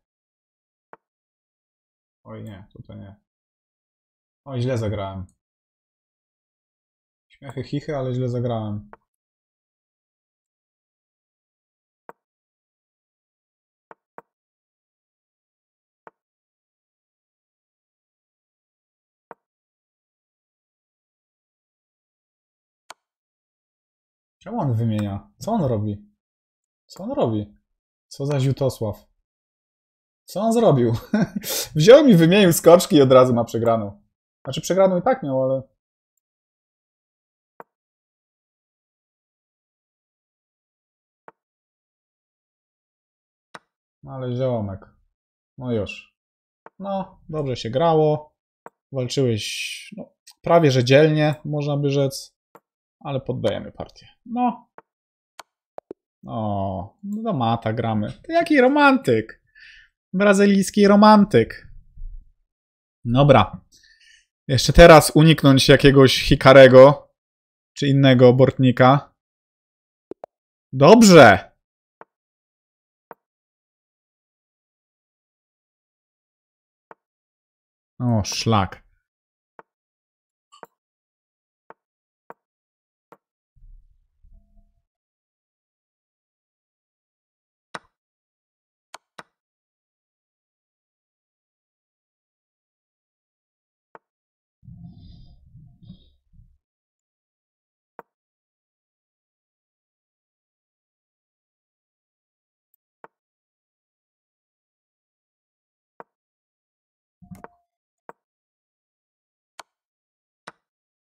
Oj nie, to nie. Oj, źle zagrałem. Śmiechy, chichy, ale źle zagrałem. Czemu on wymienia? Co on robi? Co on robi? Co za Ziutosław? Co on zrobił? <laughs> Wziął mi, wymienił skoczki i od razu ma przegraną. Znaczy przegraną i tak miał, ale... No ale ziomek. No już. No, dobrze się grało. Walczyłeś, no, prawie że dzielnie, można by rzec. Ale poddajemy partię. No. O, no do mata gramy. To jaki romantyk. Brazylijski romantyk. Dobra. Jeszcze teraz uniknąć jakiegoś Hikarego czy innego obortnika. Dobrze. O, szlak.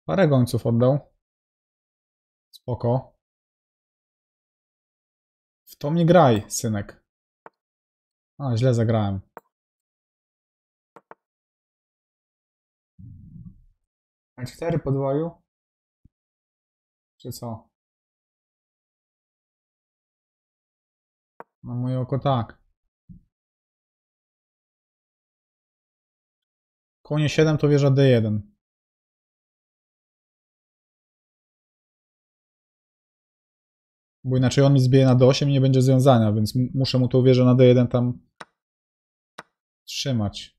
Parę gońców oddał. Spoko. W to mi graj, synek. A, źle zagrałem. H4 podwoił? Czy co? Na moje oko tak. Konie 7 to wieża D1. Bo inaczej on mi zbije na D8 i nie będzie związania, więc muszę mu tą wieżę na D1 tam trzymać.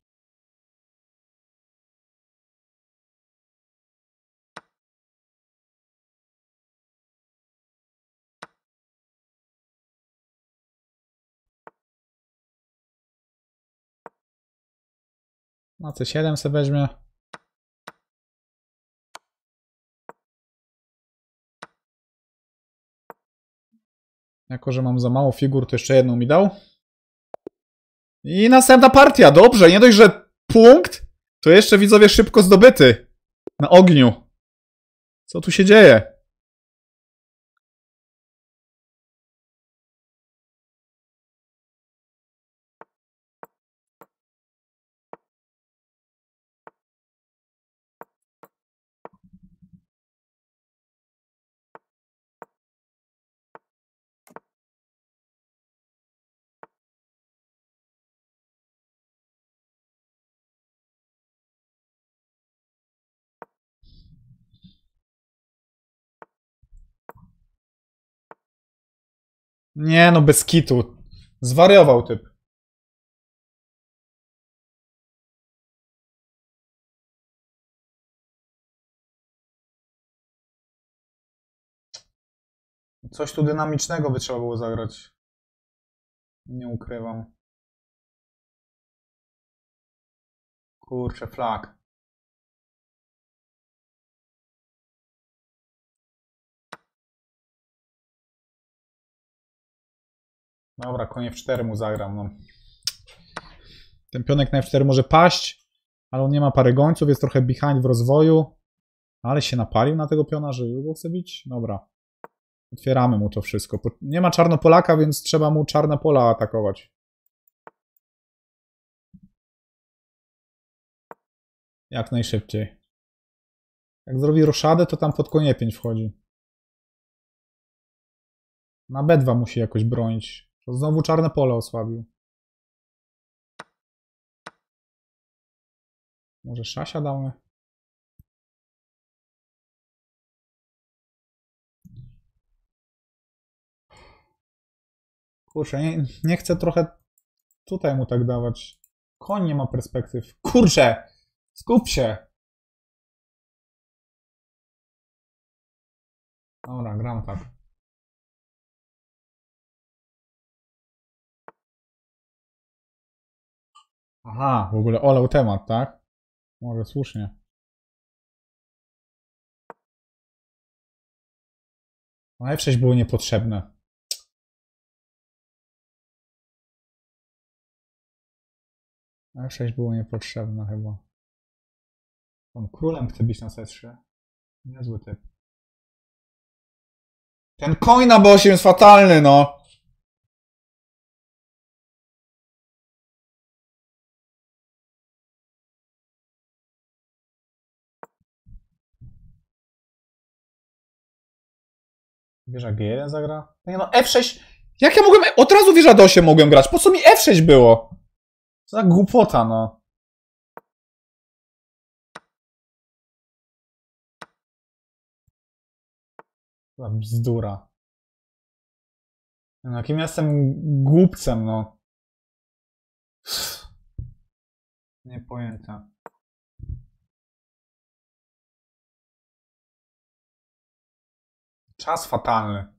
Na C7 se weźmie. Jako, że mam za mało figur, to jeszcze jedną mi dał. I następna partia. Dobrze, nie dość, że punkt, to jeszcze widzowie szybko zdobyty. Na ogniu. Co tu się dzieje? Nie no, bez kitu. Zwariował typ. Coś tu dynamicznego by trzeba było zagrać. Nie ukrywam. Kurczę, flag. Dobra, konie w 4 mu zagram, no. Ten pionek na F4 może paść, ale on nie ma parę gońców, jest trochę behind w rozwoju. Ale się napalił na tego piona, że go chce bić? Dobra. Otwieramy mu to wszystko. Nie ma czarnopolaka, więc trzeba mu czarne pola atakować. Jak najszybciej. Jak zrobi roszadę, to tam pod konie 5 wchodzi. Na B2 musi jakoś bronić. To znowu czarne pole osłabił. Może szasia damy? Kurczę, nie, nie chcę trochę tutaj mu tak dawać. Koń nie ma perspektyw. Kurczę! Skup się! Dobra, gram tak. Aha, w ogóle olał temat, tak? Może słusznie. No F6 było niepotrzebne. F6 było niepotrzebne chyba. On królem chce bić na C3. Niezły typ. Ten koń na B8 jest fatalny, no! Wieża G1 zagra? No Nie no, F6... Jak ja mogłem... Od razu wieża D8 mogłem grać. Po co mi F6 było? Co za głupota, no. Co za bzdura. No, jakim jestem głupcem, no. Niepojęte. Czas fatalny.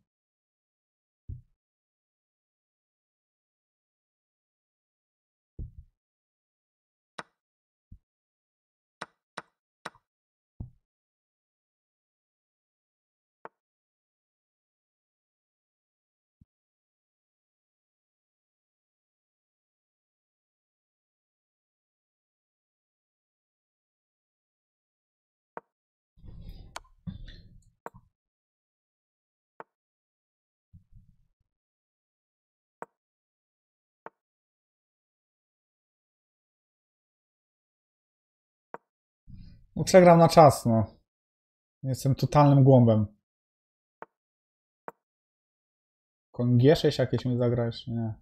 No, przegram na czas, no. Jestem totalnym głąbem. Koń G6 jakieś mi zagrać? Nie.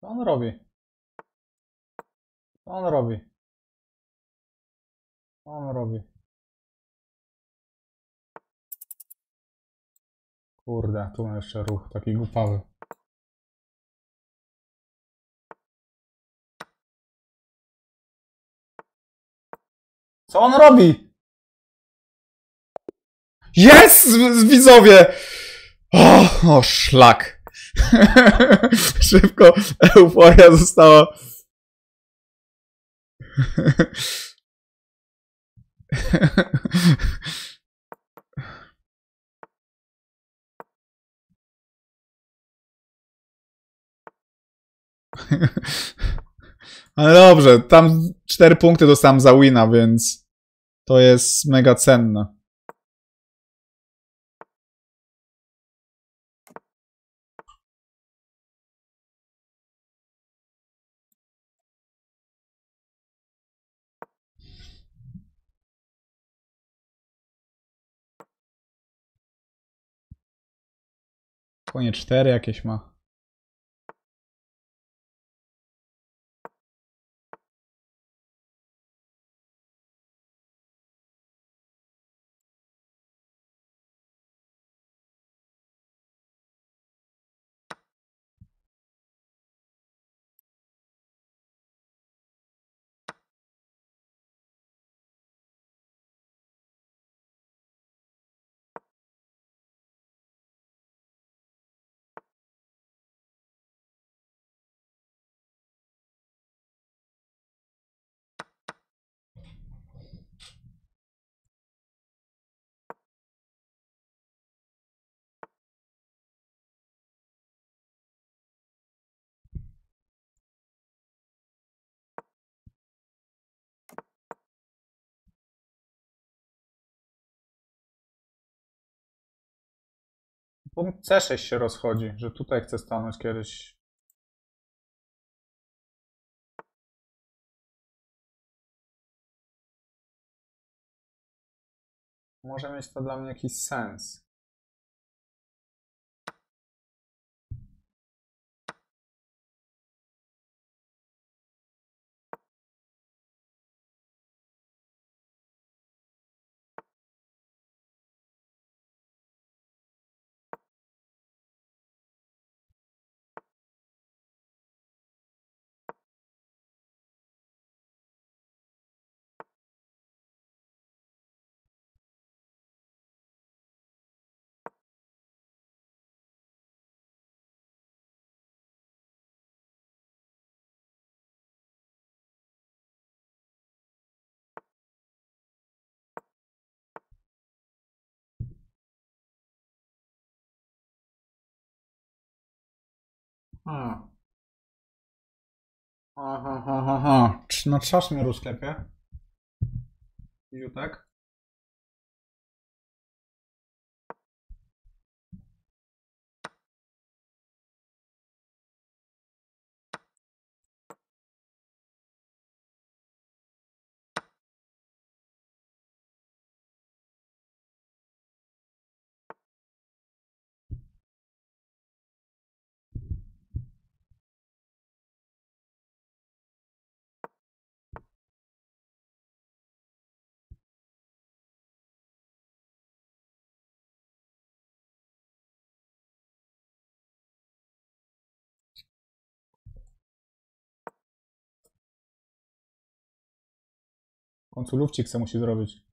Co on robi? Co on robi? Co on robi? Kurde, tu ma jeszcze ruch taki głupawy. Co on robi? Jest! Widzowie! O, o szlak. <laughs> Szybko euforia została. Ale dobrze, tam cztery punkty dostałem za wina, więc to jest mega cenne. Konie 4 jakieś ma. Punkt C6 się rozchodzi, że tutaj chcę stanąć kiedyś. Może mieć to dla mnie jakiś sens. A. Aha, aha, aha. Czy no czas mnie rozklepie? Jutek? Końcu lufcik se musi zrobić.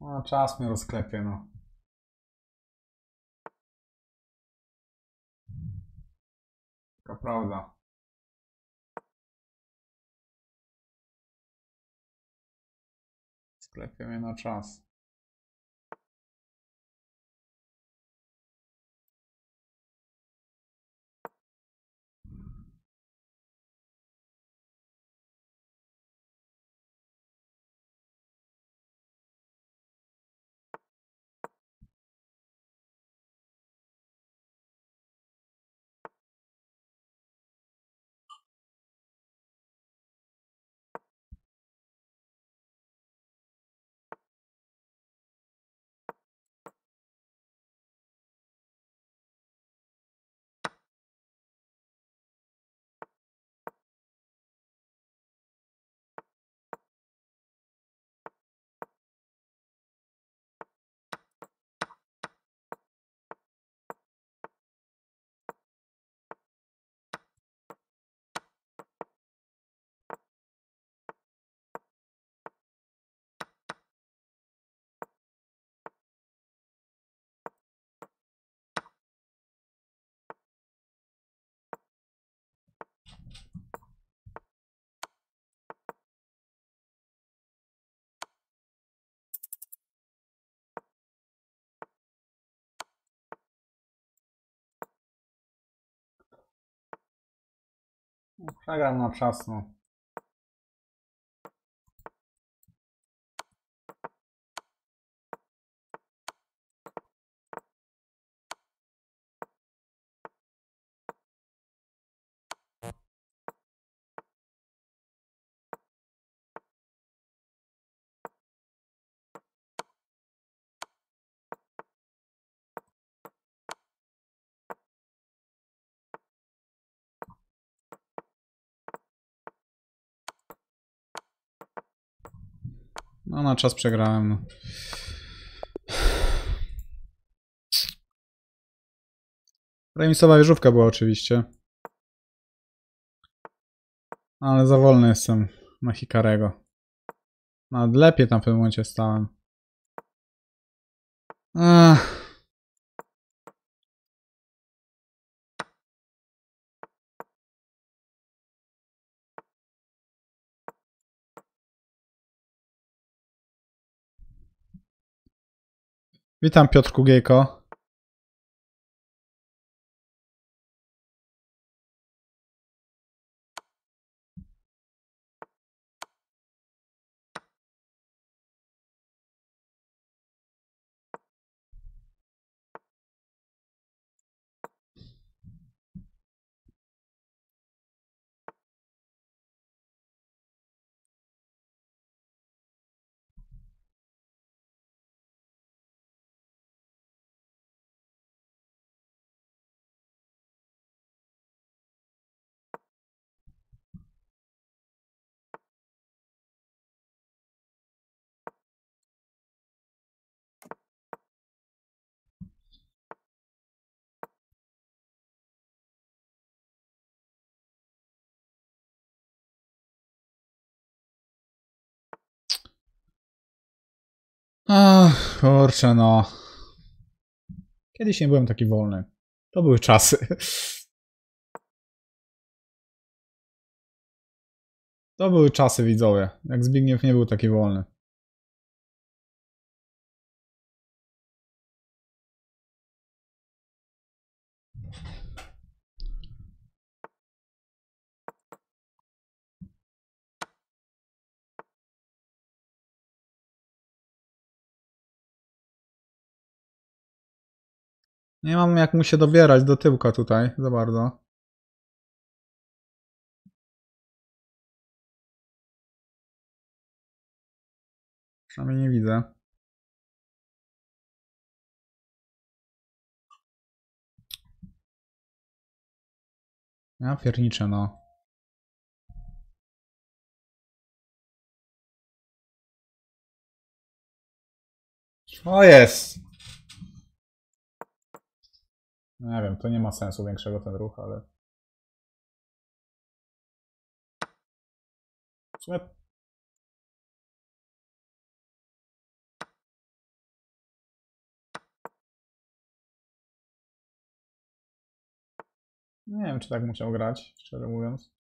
No, czas mnie rozklepie, no. Taka prawda. Sklepie mnie na czas. Przegram na czas, no. No na czas przegrałem. No. Remisowa wieżówka była oczywiście. Ale za wolny jestem na Hikarego. Nawet lepiej tam w tym momencie stałem. Ach. Witam Piotr Kugiejko. Ach, kurczę no. Kiedyś nie byłem taki wolny. To były czasy. To były czasy, widzowie. Jak Zbigniew nie był taki wolny. Nie mam jak mu się dobierać do tyłka tutaj za bardzo. Przynajmniej nie widzę. Ja pierniczę, no. O jest! Nie wiem, to nie ma sensu większego ten ruch, ale... W sumie... Nie wiem, czy tak musiał grać, szczerze mówiąc.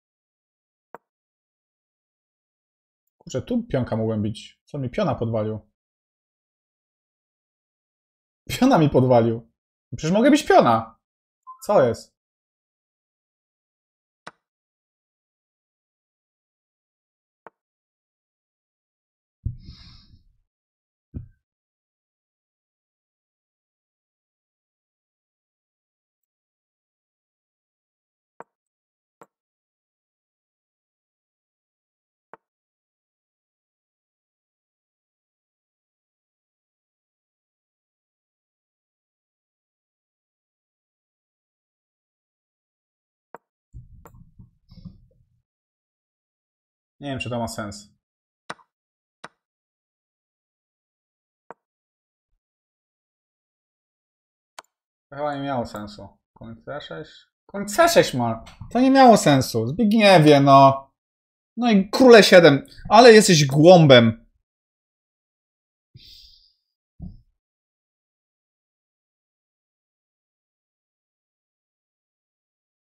Kurczę, tu pionka mogłem bić. Co mi piona podwalił? Piona mi podwalił. Przecież mogę być piona. Co jest? Nie wiem, czy to ma sens. To chyba nie miało sensu. Koń C6? Koń C6 ma. To nie miało sensu. Zbigniewie, no. No i króle 7. Ale jesteś głąbem.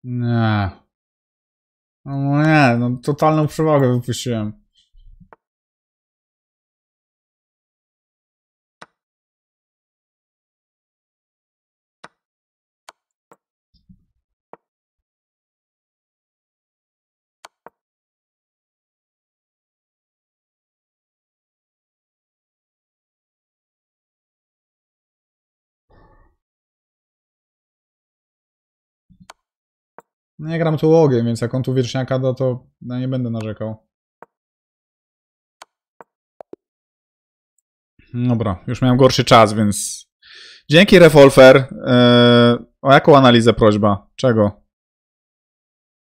Nie. No nie, no totalną przewagę wypuściłem. No ja gram tu ogień, więc jak on tu wietrzniaka da, to no nie będę narzekał. Dobra, już miałem gorszy czas, więc... Dzięki, Revolver. Eee, o jaką analizę prośba? Czego?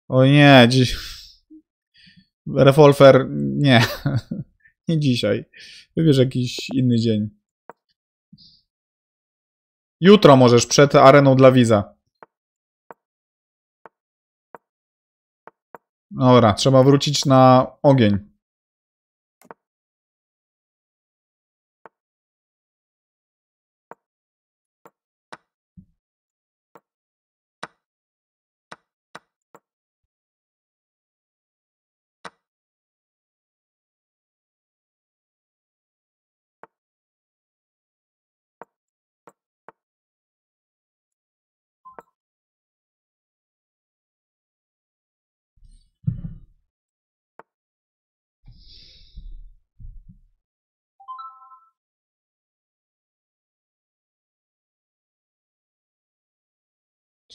O nie, dziś... Revolver, nie. <laughs> Nie dzisiaj. Wybierz jakiś inny dzień. Jutro możesz przed areną dla widza. Dobra, trzeba wrócić na ogień.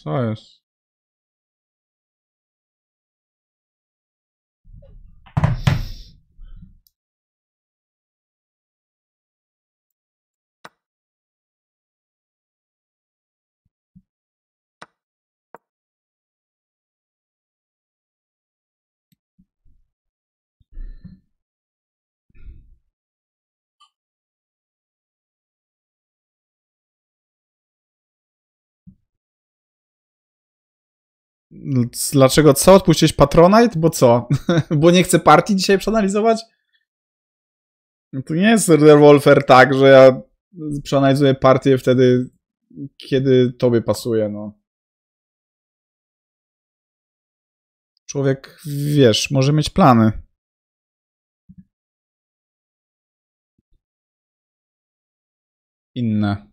Co jest? Dlaczego co? Odpuścić Patronite? Bo co? <laughs> Bo nie chcę partii dzisiaj przeanalizować? No to nie jest Revolver tak, że ja przeanalizuję partię wtedy, kiedy tobie pasuje, no. Człowiek, wiesz, może mieć plany. Inne.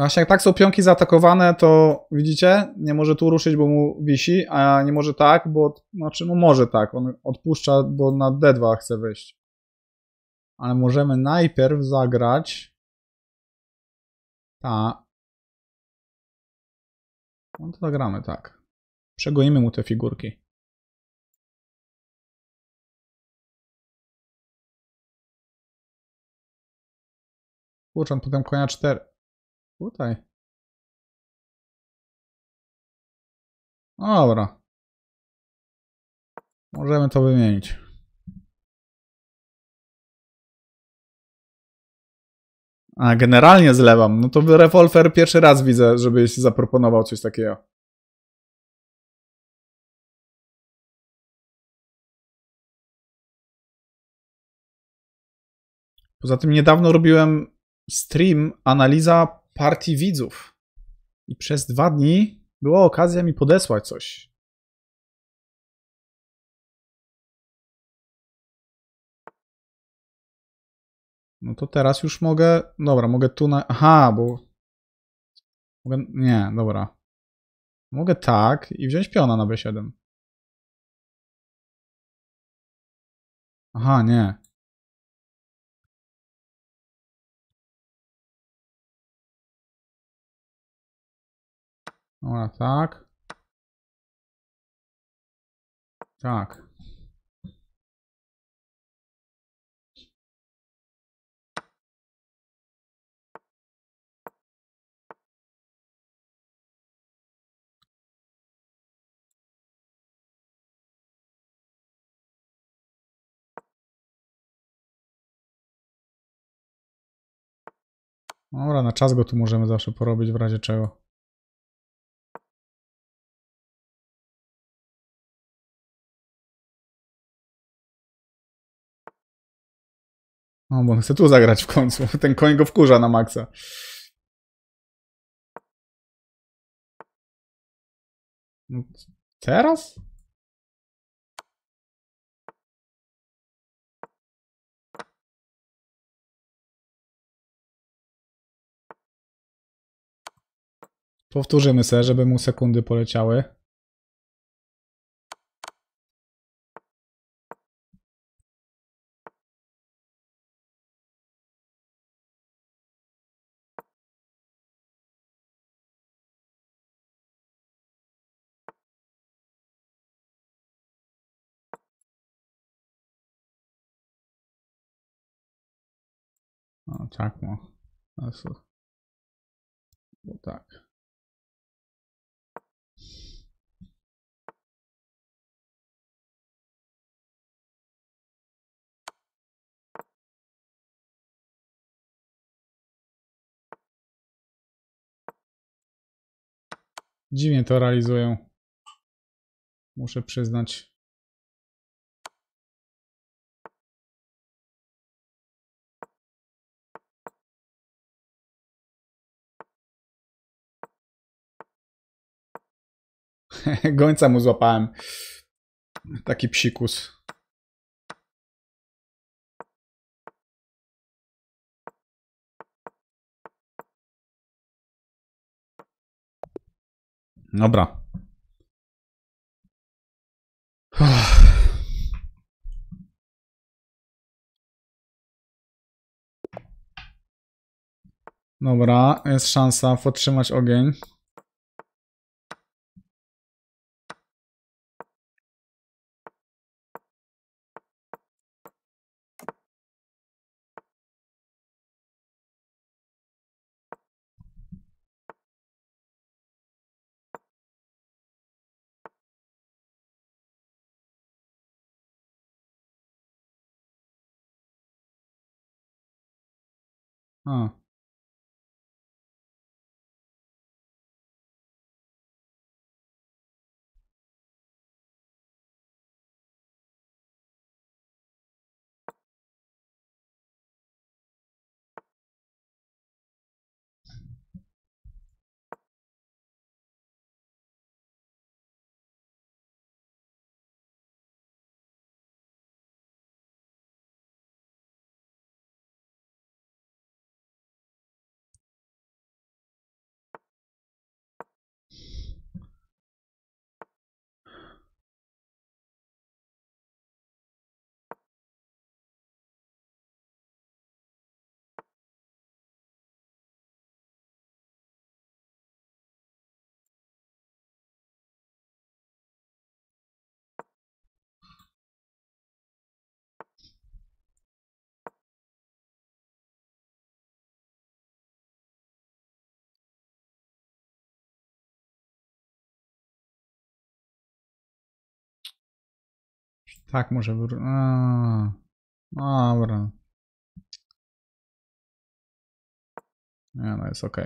Właśnie jak tak są pionki zaatakowane, to widzicie, nie może tu ruszyć, bo mu wisi, a nie może tak, bo, znaczy no może tak, on odpuszcza, bo na D2 chce wyjść. Ale możemy najpierw zagrać ta. No to zagramy tak. Przegonimy mu te figurki. Kurczę, potem konia 4. Tutaj. Dobra. Możemy to wymienić. A, generalnie zlewam. No to rewolwer pierwszy raz widzę, żebyś zaproponował coś takiego. Poza tym niedawno robiłem stream, analiza partii widzów. I przez dwa dni była okazja mi podesłać coś. No to teraz już mogę. Dobra, mogę tu na. Aha, bo. Mogę. Nie, dobra. Mogę tak i wziąć piona na B7. Aha, nie. Dobra, tak. Tak. Dobra, na czas go tu możemy zawsze porobić w razie czego. O, bo on chce tu zagrać w końcu. <laughs> Ten koń go wkurza na maksa. No, teraz? Powtórzymy sobie, żeby mu sekundy poleciały. tak ma. Alltså. Bo tak. Dziwnie to realizują. Muszę przyznać. <laughs> Gońca mu złapałem. Taki psikus. Dobra. Dobra, jest szansa podtrzymać ogień. A. Tak, może wró... A, Dobra. Nie, no jest ok.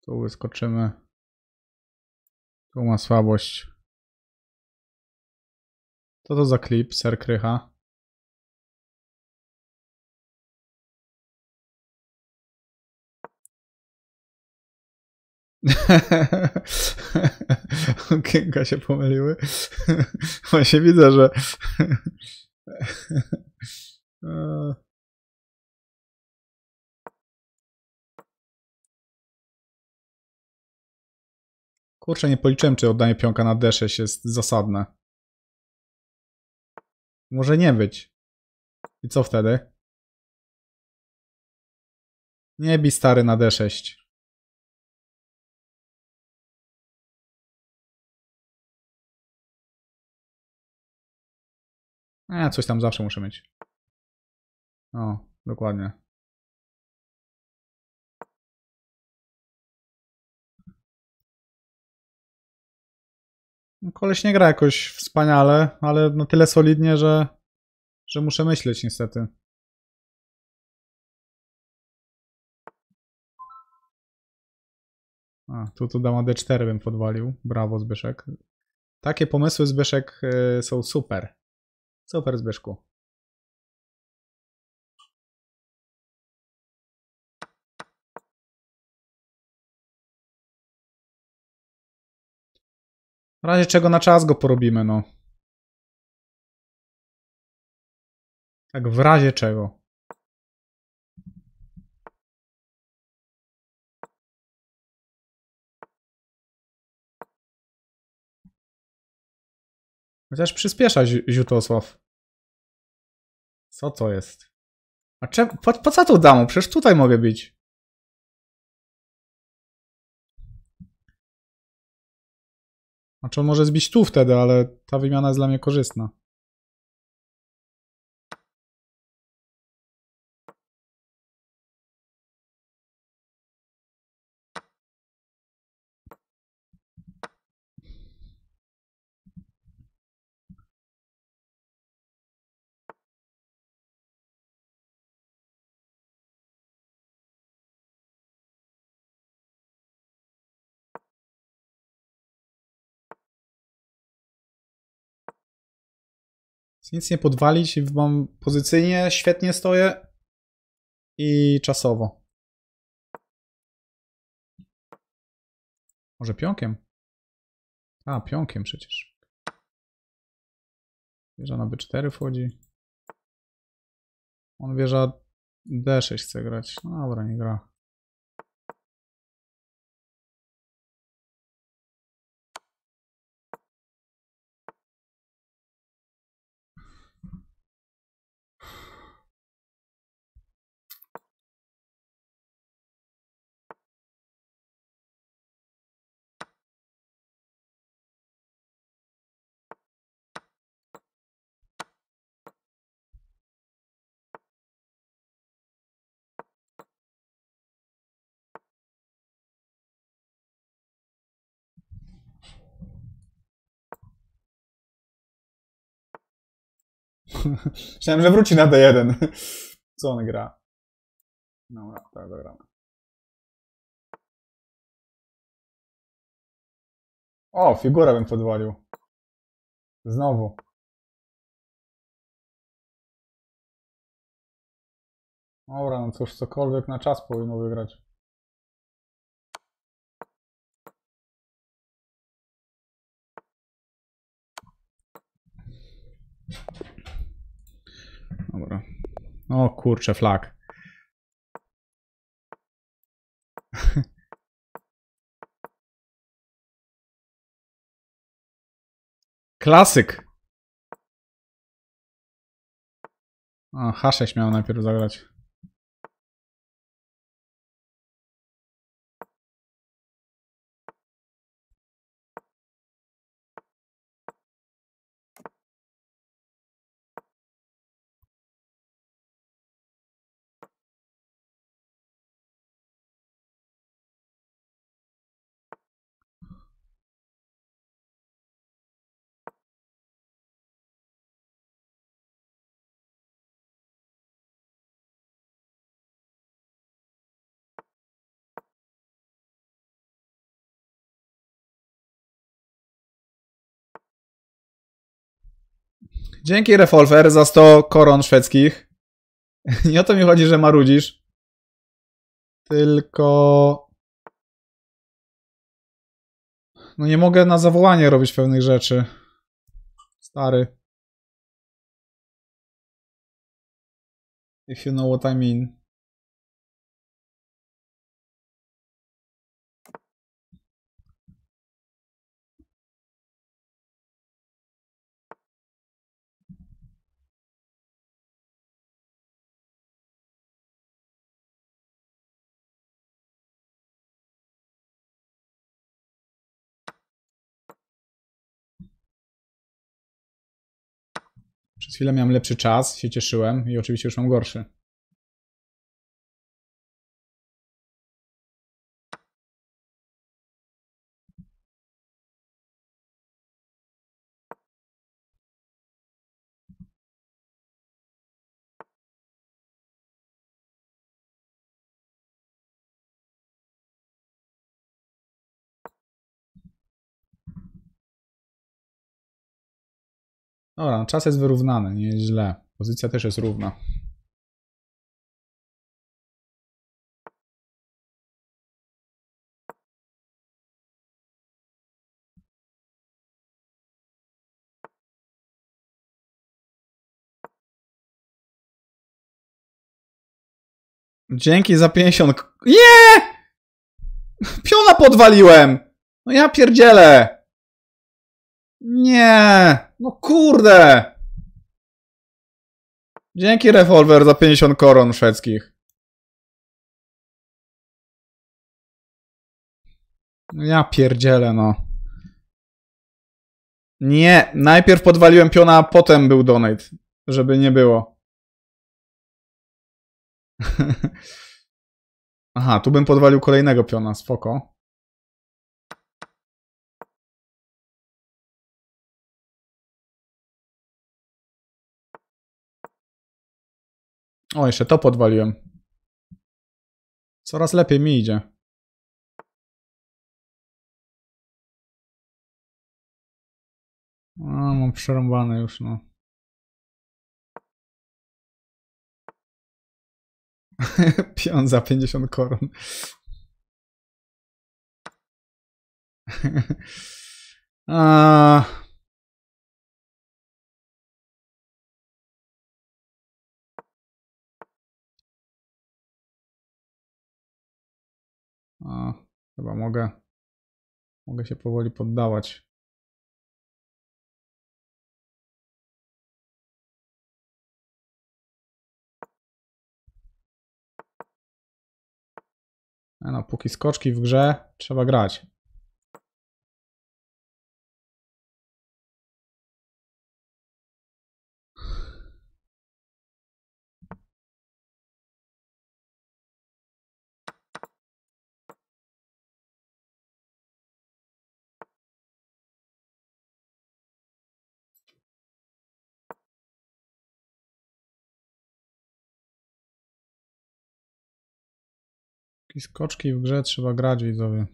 Tu wyskoczymy. Tu ma słabość. Co to za klip, ser krycha? <laughs> Okienka się pomyliły. Właśnie widzę, że. Kurczę, nie policzyłem, czy oddanie pionka na D6 jest zasadne. Może nie być. I co wtedy? Nie bij stary na D6. E, coś tam zawsze muszę mieć. O, dokładnie. No, Koleś nie gra jakoś wspaniale, ale no tyle solidnie, że, że muszę myśleć niestety. A, tu tu dama D4 bym podwalił. Brawo Zbyszek. Takie pomysły Zbyszek y, są super. Super Zbyszku. W razie czego na czas go porobimy, no. Tak w razie czego. Chociaż przyspiesza Zi- Ziutosław. Co to jest? A cze- po, po co tu damą? Przecież tutaj mogę być. Znaczy on może zbić tu wtedy, ale ta wymiana jest dla mnie korzystna. Nic nie podwalić, mam pozycyjnie, świetnie stoję i czasowo. Może pionkiem? A, pionkiem przecież. Wieża na B4 wchodzi. On wieża D6 chce grać. No dobra, nie gra. <laughs> Myślałem, że wróci na D1. <laughs> Co on gra? Dobra, tak, zagramy. O, figurę bym podwalił. Znowu. Dobra, no cóż, cokolwiek na czas powinno wygrać. Dobra. O kurczę, flag. <laughs> Klasyk. O, H6 miał najpierw zagrać. Dzięki Revolver za 100 koron szwedzkich. <laughs> Nie o to mi chodzi, że marudzisz. Tylko... No nie mogę na zawołanie robić pewnych rzeczy. Stary. If you know what I mean. Przez chwilę miałem lepszy czas, się cieszyłem i oczywiście już mam gorszy. Dobra, no czas jest wyrównany, nie jest źle. Pozycja też jest równa. Dzięki za 50. Nie! <laughs> Piona podwaliłem! No ja pierdzielę! Nie! No kurde! Dzięki rewolwer za 50 koron szwedzkich. Ja pierdzielę, no. Nie, najpierw podwaliłem piona, a potem był donate. Żeby nie było. <laughs> Aha, tu bym podwalił kolejnego piona, spoko. O, jeszcze to podwaliłem. Coraz lepiej mi idzie. A, mam przerąbane już, no. <laughs> Pion za 50 koron. <laughs> A... A, chyba mogę. Mogę się powoli poddawać. A No, póki skoczki w grze, trzeba grać. Skoczki w grze, trzeba grać, widzowie.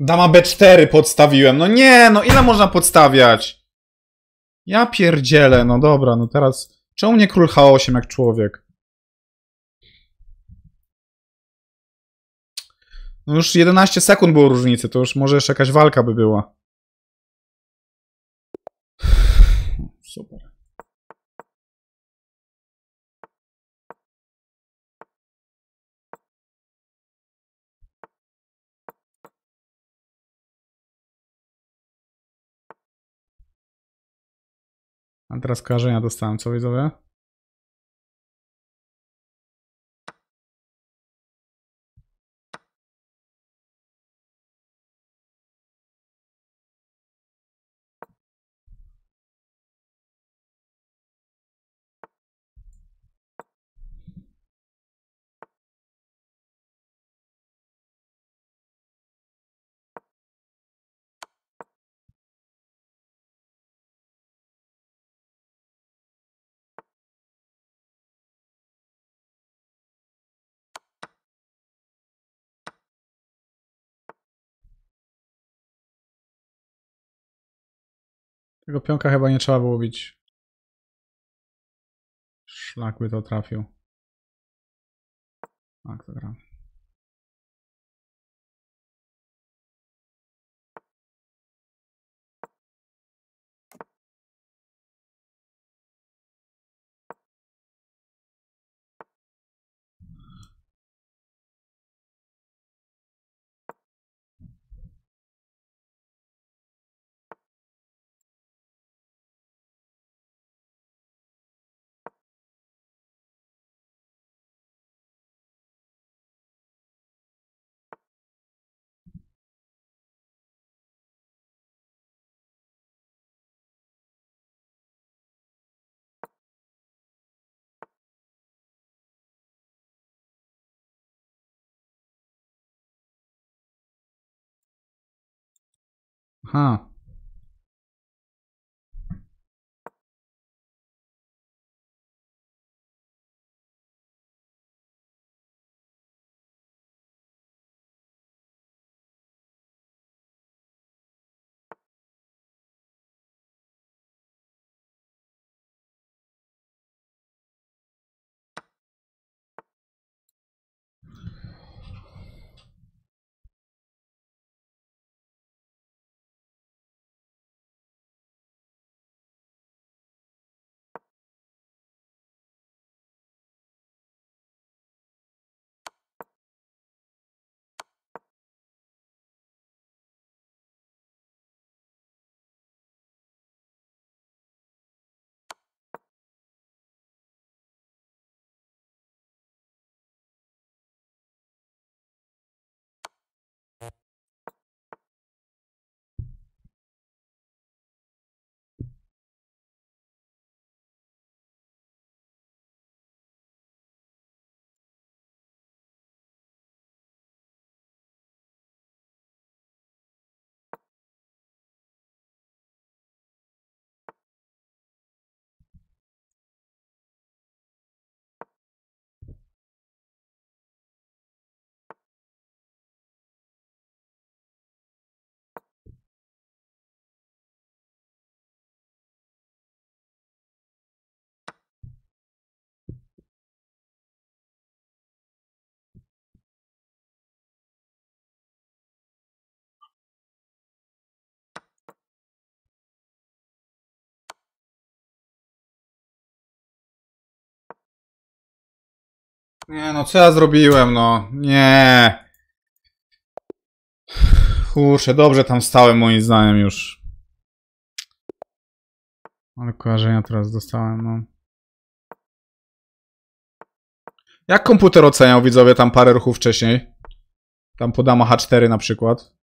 Dama B4 podstawiłem. No nie, no ile można podstawiać? Ja pierdzielę, no dobra, no teraz... Czemu mnie król H8 jak człowiek? No już 11 sekund było różnicy, to już może jeszcze jakaś walka by była. Super. A teraz kojarzenia dostałem, co widzowie? Tego pionka chyba nie trzeba było bić. Szlak by to trafił. Tak, to gra. Aha. Nie no, co ja zrobiłem, no. Nie. Kurczę, dobrze tam stałem moim zdaniem już. Ale kojarzenia teraz dostałem, no. Jak komputer oceniał, widzowie, tam parę ruchów wcześniej? Tam podama H4 na przykład.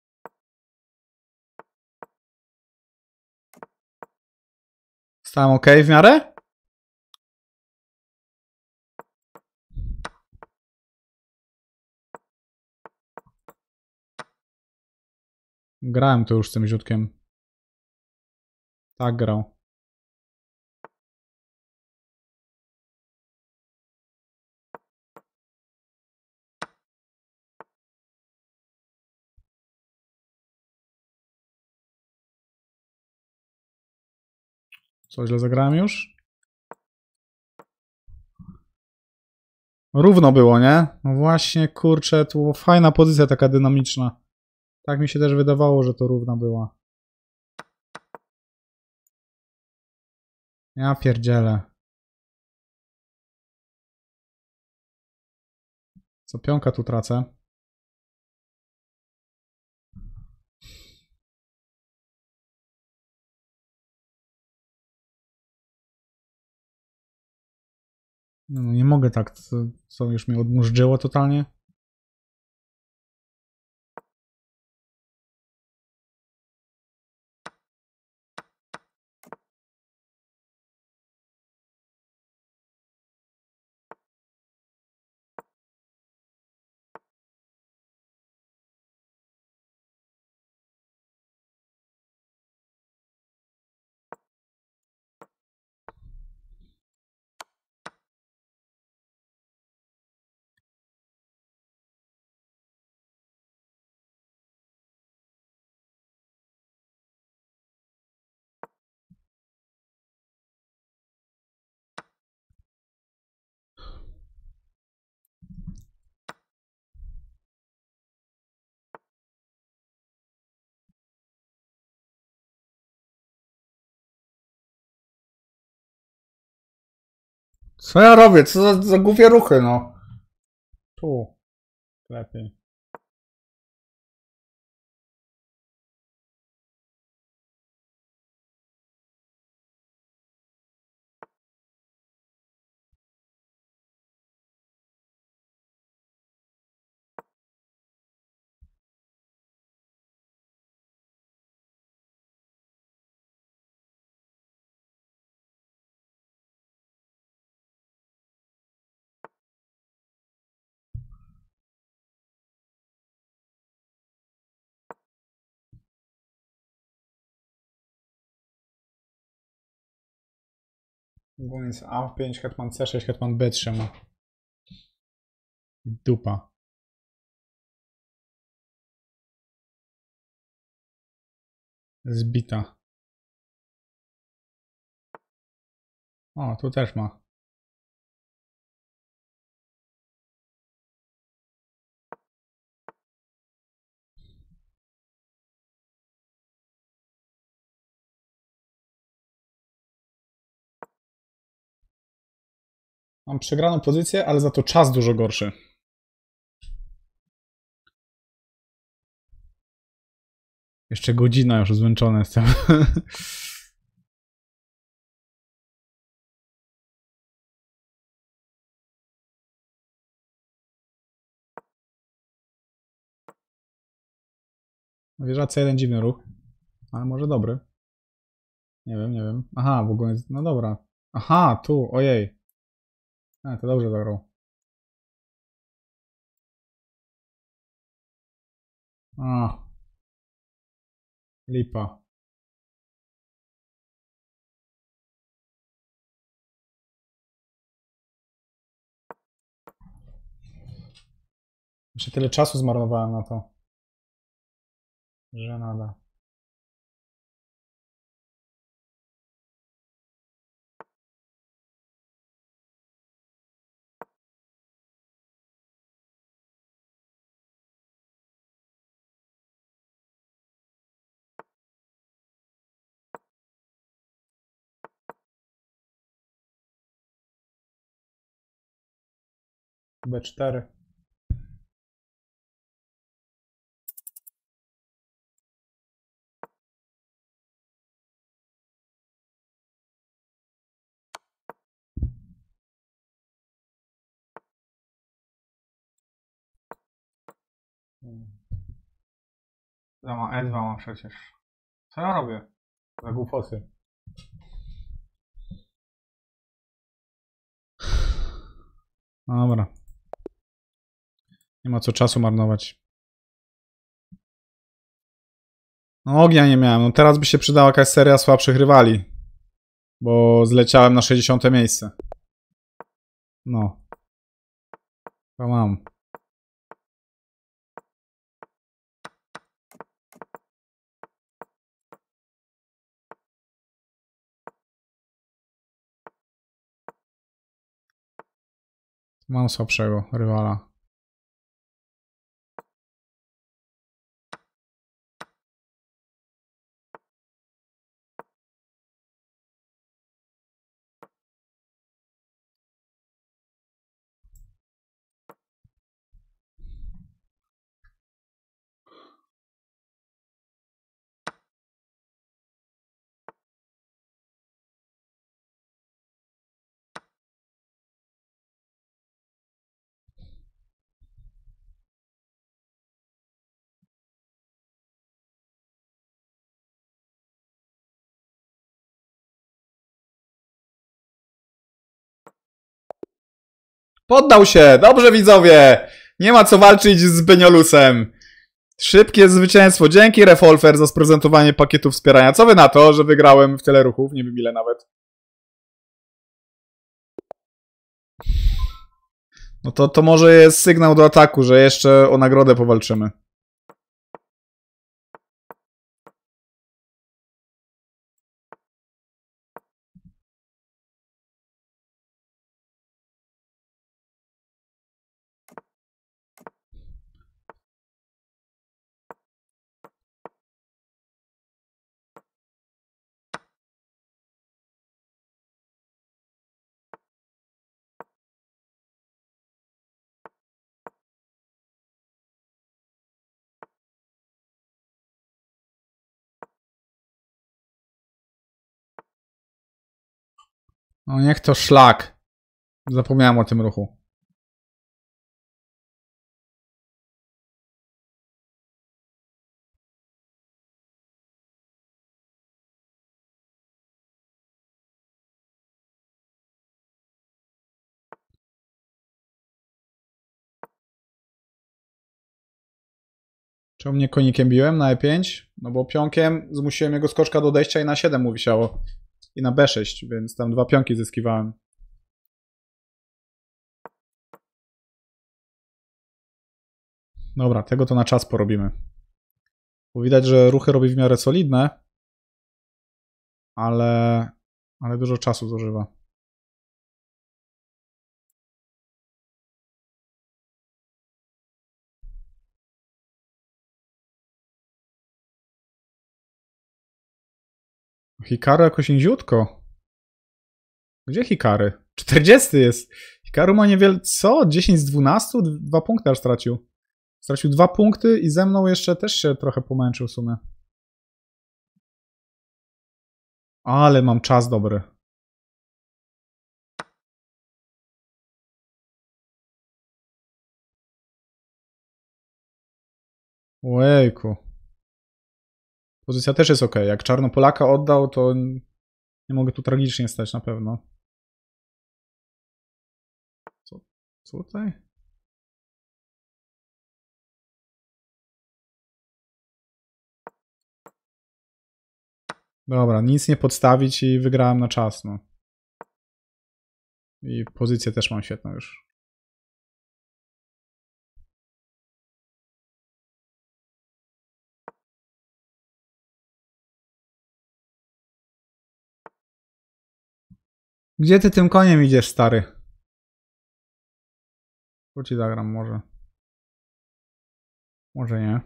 Stałem ok w miarę? Grałem to już z tym ziutkiem. Tak grał. Co, źle zagrałem już? Równo było, nie? No właśnie, kurczę, tu fajna pozycja taka dynamiczna. Tak mi się też wydawało, że to równa była. Ja pierdzielę. Co pionka tu tracę? No, nie mogę tak, co, co już mnie odmurzyło totalnie. Co ja robię? Co za, za głupie ruchy, no. Tu. Lepiej. Goniec A5, hetman C6, hetman B3 ma. Dupa. Zbita. O, tu też ma. Mam przegraną pozycję, ale za to czas dużo gorszy. Jeszcze godzina już zmęczony jestem. <laughs> Wieża C1 dziwny ruch, ale może dobry. Nie wiem, nie wiem. Aha, w ogóle, no dobra. Aha, tu, ojej. A, to dobrze zagrał. A. Lipa. Jeszcze tyle czasu zmarnowałem na to. Że nada. B4. Dama E2 mam przecież. Co ja robię? Za głuposy. Dobra. Nie ma co czasu marnować. No ognia nie miałem. No teraz by się przydała jakaś seria słabszych rywali. Bo zleciałem na 60 miejsce. No. To mam. Mam słabszego rywala. Poddał się! Dobrze widzowie! Nie ma co walczyć z Beniolusem. Szybkie zwycięstwo. Dzięki Refolfer za sprezentowanie pakietu wspierania. Co wy na to, że wygrałem w tyle ruchów? Nie wiem ile nawet. No to, to może jest sygnał do ataku, że jeszcze o nagrodę powalczymy. No niech to szlak. Zapomniałem o tym ruchu. Czemu mnie konikiem biłem na E5? No bo pionkiem zmusiłem jego skoczka do odejścia i na 7 mu wisiało. I na B6, więc tam dwa pionki zyskiwałem. Dobra, tego to na czas porobimy. Bo widać, że ruchy robi w miarę solidne, ale, ale dużo czasu zużywa. Hikaru jakoś niziutko. Gdzie Hikary? 40 jest. Hikaru ma niewiele... Co? 10 z 12? Dwa punkty aż stracił. Stracił dwa punkty i ze mną jeszcze też się trochę pomęczył w sumie. Ale mam czas dobry. Ojejku. Pozycja też jest ok. Jak Czarnopolaka oddał, to nie mogę tu tragicznie stać na pewno. Co, co tutaj? Dobra, nic nie podstawić i wygrałem na czas, no. I pozycję też mam świetną już. Gdzie ty tym koniem idziesz, stary? Tu ci zagram może. Może nie.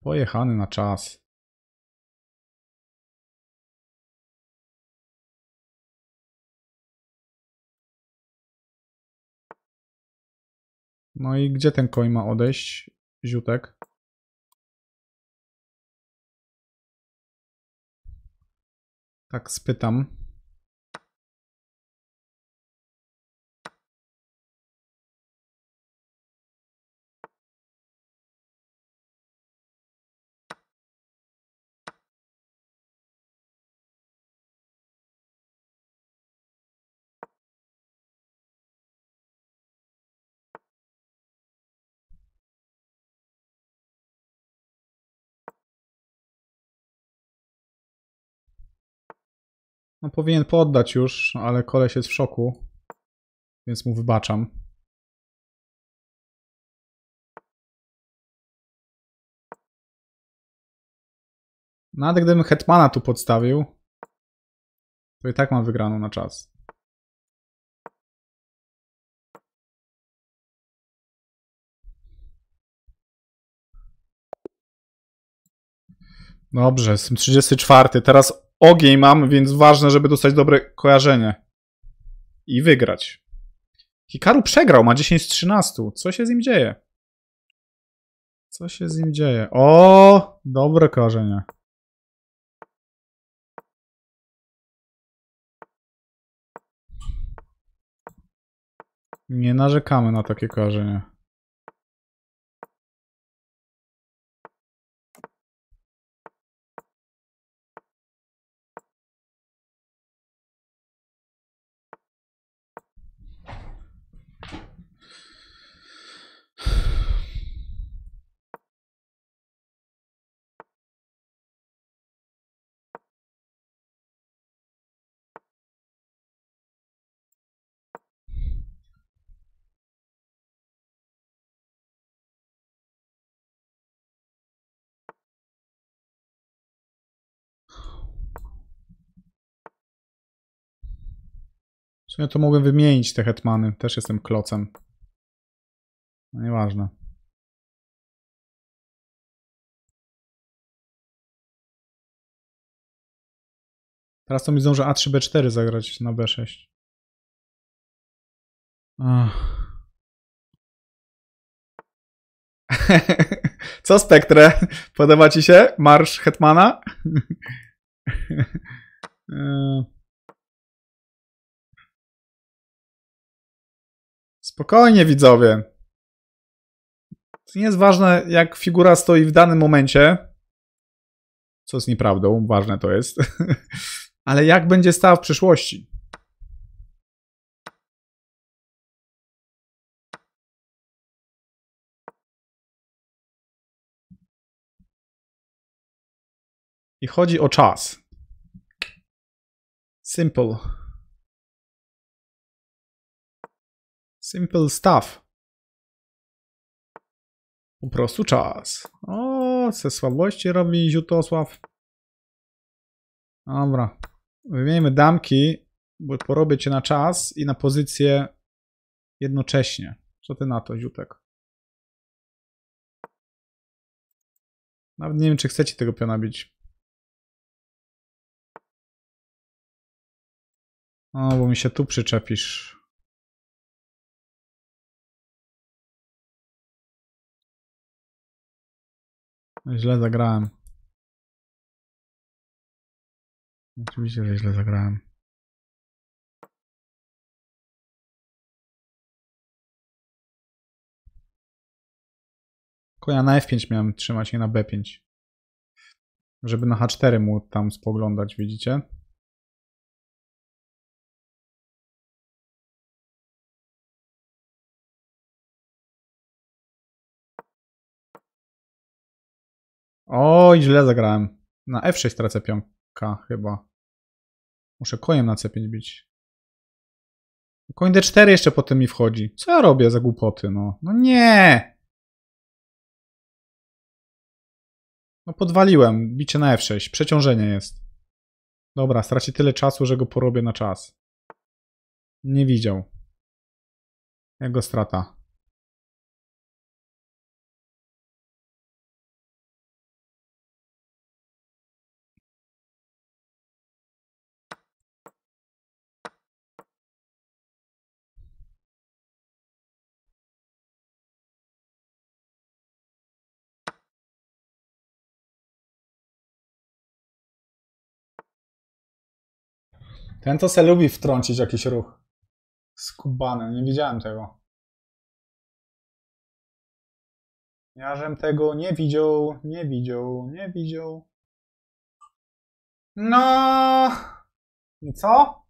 Pojechany na czas. No i gdzie ten koń ma odejść? Ziutek. Tak spytam. No powinien poddać już, ale koleś jest w szoku. Więc mu wybaczam. Nawet gdybym Hetmana tu podstawił, to i tak mam wygraną na czas. Dobrze, jestem 34. Teraz ogień mam, więc ważne, żeby dostać dobre kojarzenie. I wygrać. Hikaru przegrał, ma 10 z 13. Co się z nim dzieje? Co się z nim dzieje? O, dobre kojarzenie. Nie narzekamy na takie kojarzenie. Sumie to mogłem wymienić te hetmany. Też jestem klocem. No nieważne. Teraz to mi zdąży A3, B4 zagrać na B6. Ach. <laughs> Co Spektre? Podoba ci się marsz Hetmana? <laughs> Spokojnie, widzowie. Nie jest ważne, jak figura stoi w danym momencie, co jest nieprawdą, ważne to jest, <laughs> ale jak będzie stała w przyszłości. I chodzi o czas. Simple. Simple stuff. Po prostu czas. O, ze słabości robi Ziutosław. Dobra. Wymieńmy damki, bo porobię cię na czas i na pozycję jednocześnie. Co ty na to, Ziutek? Nawet nie wiem, czy chcecie tego piona bić. O, bo mi się tu przyczepisz. Źle zagrałem. Oczywiście, że źle zagrałem. Konia na F5 miałem trzymać, nie na B5. Żeby na H4 mu tam spoglądać, widzicie? Oj, źle zagrałem. Na F6 tracę pionka chyba. Muszę koniem na C5 bić. Koń D4 jeszcze potem mi wchodzi. Co ja robię za głupoty, no? No nie! No podwaliłem. Bicie na F6. Przeciążenie jest. Dobra, straci tyle czasu, że go porobię na czas. Nie widział. Jego strata. Ten to se lubi wtrącić jakiś ruch. Skubany, nie widziałem tego. Jażem tego nie widział, nie widział, nie widział. No. I co?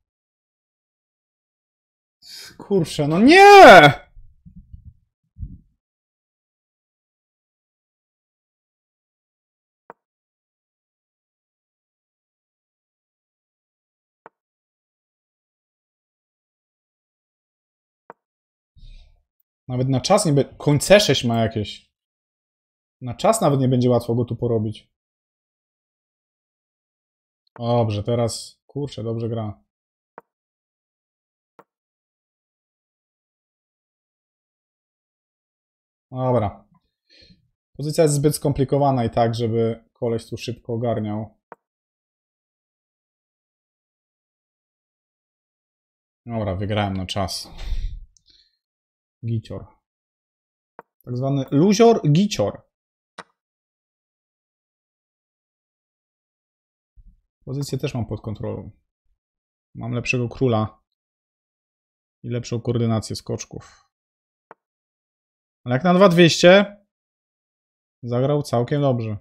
Kurczę, no nie! Nawet na czas nie będzie. Końce 6 ma jakieś. Na czas nawet nie będzie łatwo go tu porobić. Dobrze, teraz. Kurczę, dobrze gra. Dobra. Pozycja jest zbyt skomplikowana i tak, żeby koleś tu szybko ogarniał. Dobra, wygrałem na czas. Gicior. Tak zwany luzior gicior. Pozycję też mam pod kontrolą. Mam lepszego króla i lepszą koordynację skoczków. Ale jak na 2200 zagrał całkiem dobrze.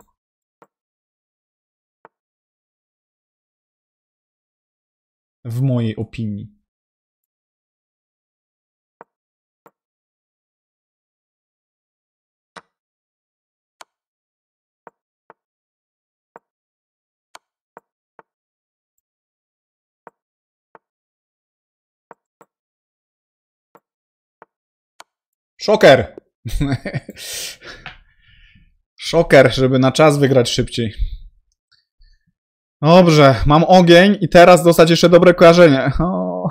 W mojej opinii. Szoker! Szoker, żeby na czas wygrać szybciej. Dobrze, mam ogień i teraz dostać jeszcze dobre kojarzenie. O.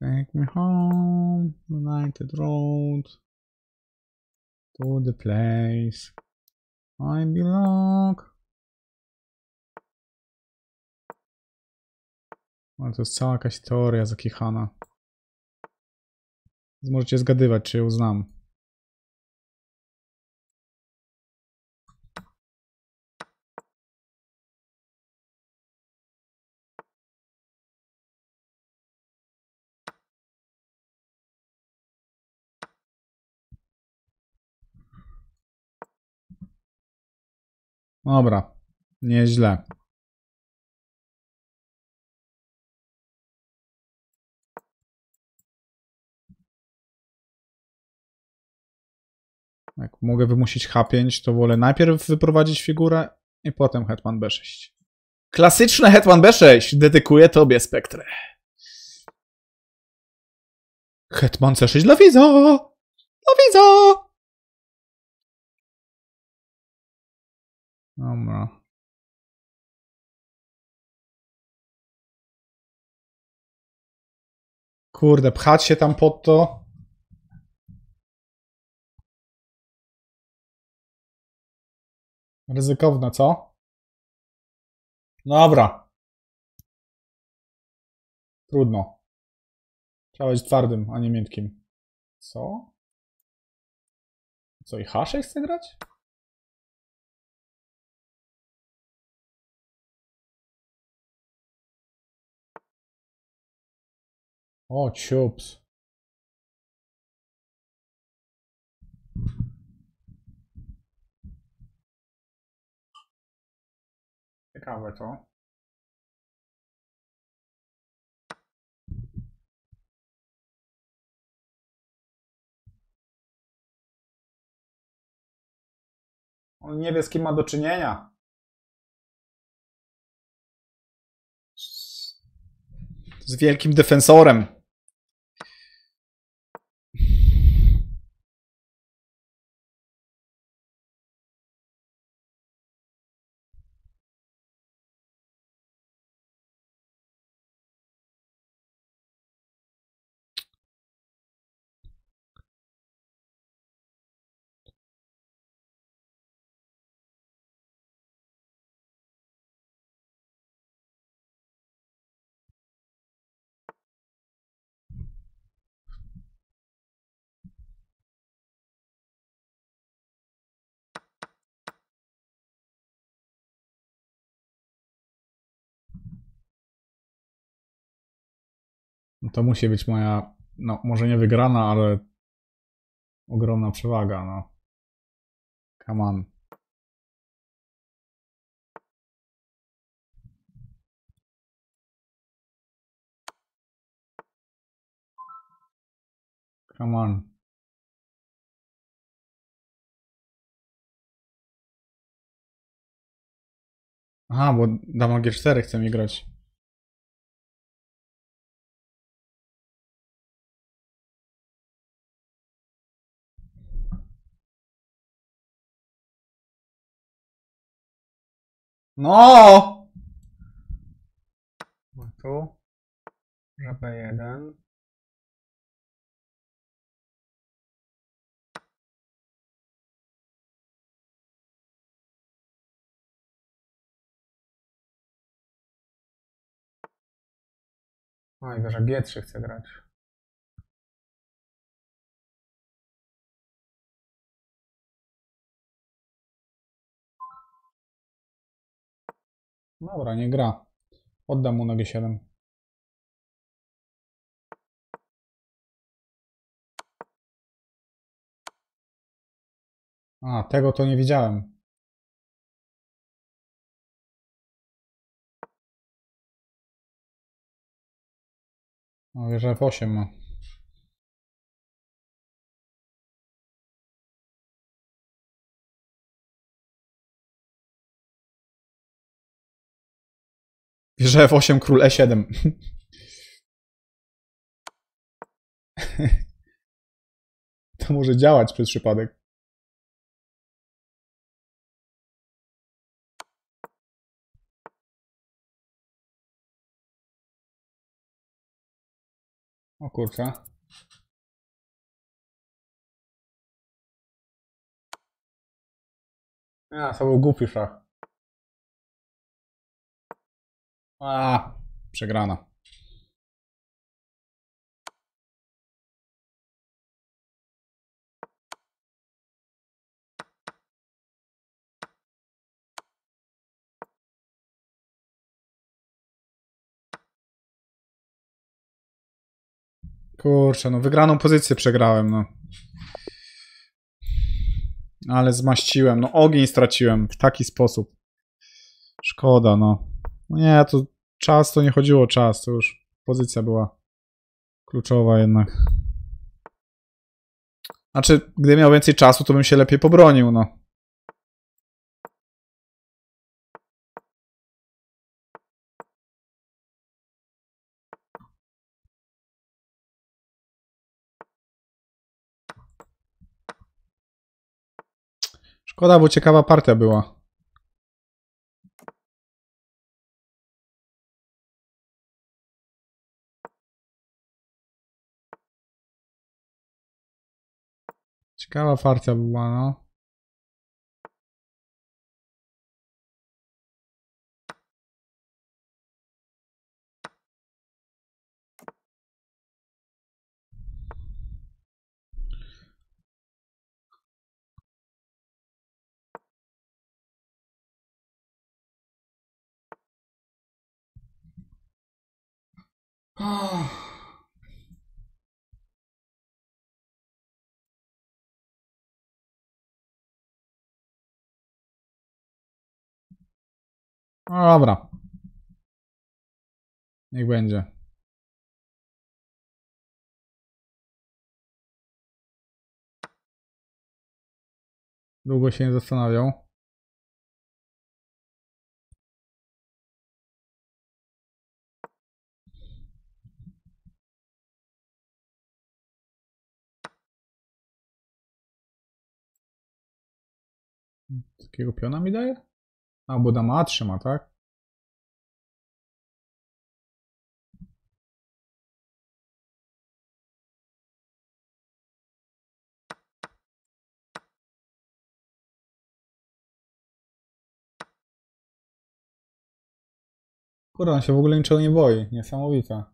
Take me home, United Road, to the place I belong. Ale to jest cała jakaś teoria zakichana. Możecie zgadywać, czy ją znam. Dobra, nieźle. Jak mogę wymusić H5, to wolę najpierw wyprowadzić figurę i potem Hetman B6. Klasyczne Hetman B6 dedykuję tobie, Spektrę. Hetman C6 dla widza! Dla widza! Dobra. Kurde, pchać się tam pod to. Ryzykowne, co? Dobra. Trudno. Trzeba być twardym, a nie miękkim. Co? Co, i H6 chce grać? O, ciups. Ciekawe to. On nie wie z kim ma do czynienia. Z wielkim defensorem. To musi być moja, no może nie wygrana, ale ogromna przewaga, no. Come on. Come on. Aha, bo dama G4 chce mi grać. No! No tu. Że B1. Oj, że G3 chce grać. Dobra, nie gra. Oddam mu na G7. A, tego to nie widziałem. No, że F8 ma. Wieża F8, król E7. To może działać przez przypadek. O kurczę. A, to był głupi szach. A, przegrana. Kurczę, no wygraną pozycję przegrałem, no. Ale zmaściłem, no ogień straciłem w taki sposób. Szkoda, no. No nie, to czas to nie chodziło o czas, to już pozycja była kluczowa jednak. Znaczy, gdybym miał więcej czasu, to bym się lepiej pobronił, no. Szkoda, bo ciekawa partia była. Ciekawa partia była, no. Ah. No dobra. Niech będzie. Długo się nie zastanawiał. Takiego piona mi daje? A, bo dama A trzyma, tak? Kurde, on się w ogóle niczego nie boi. Niesamowite.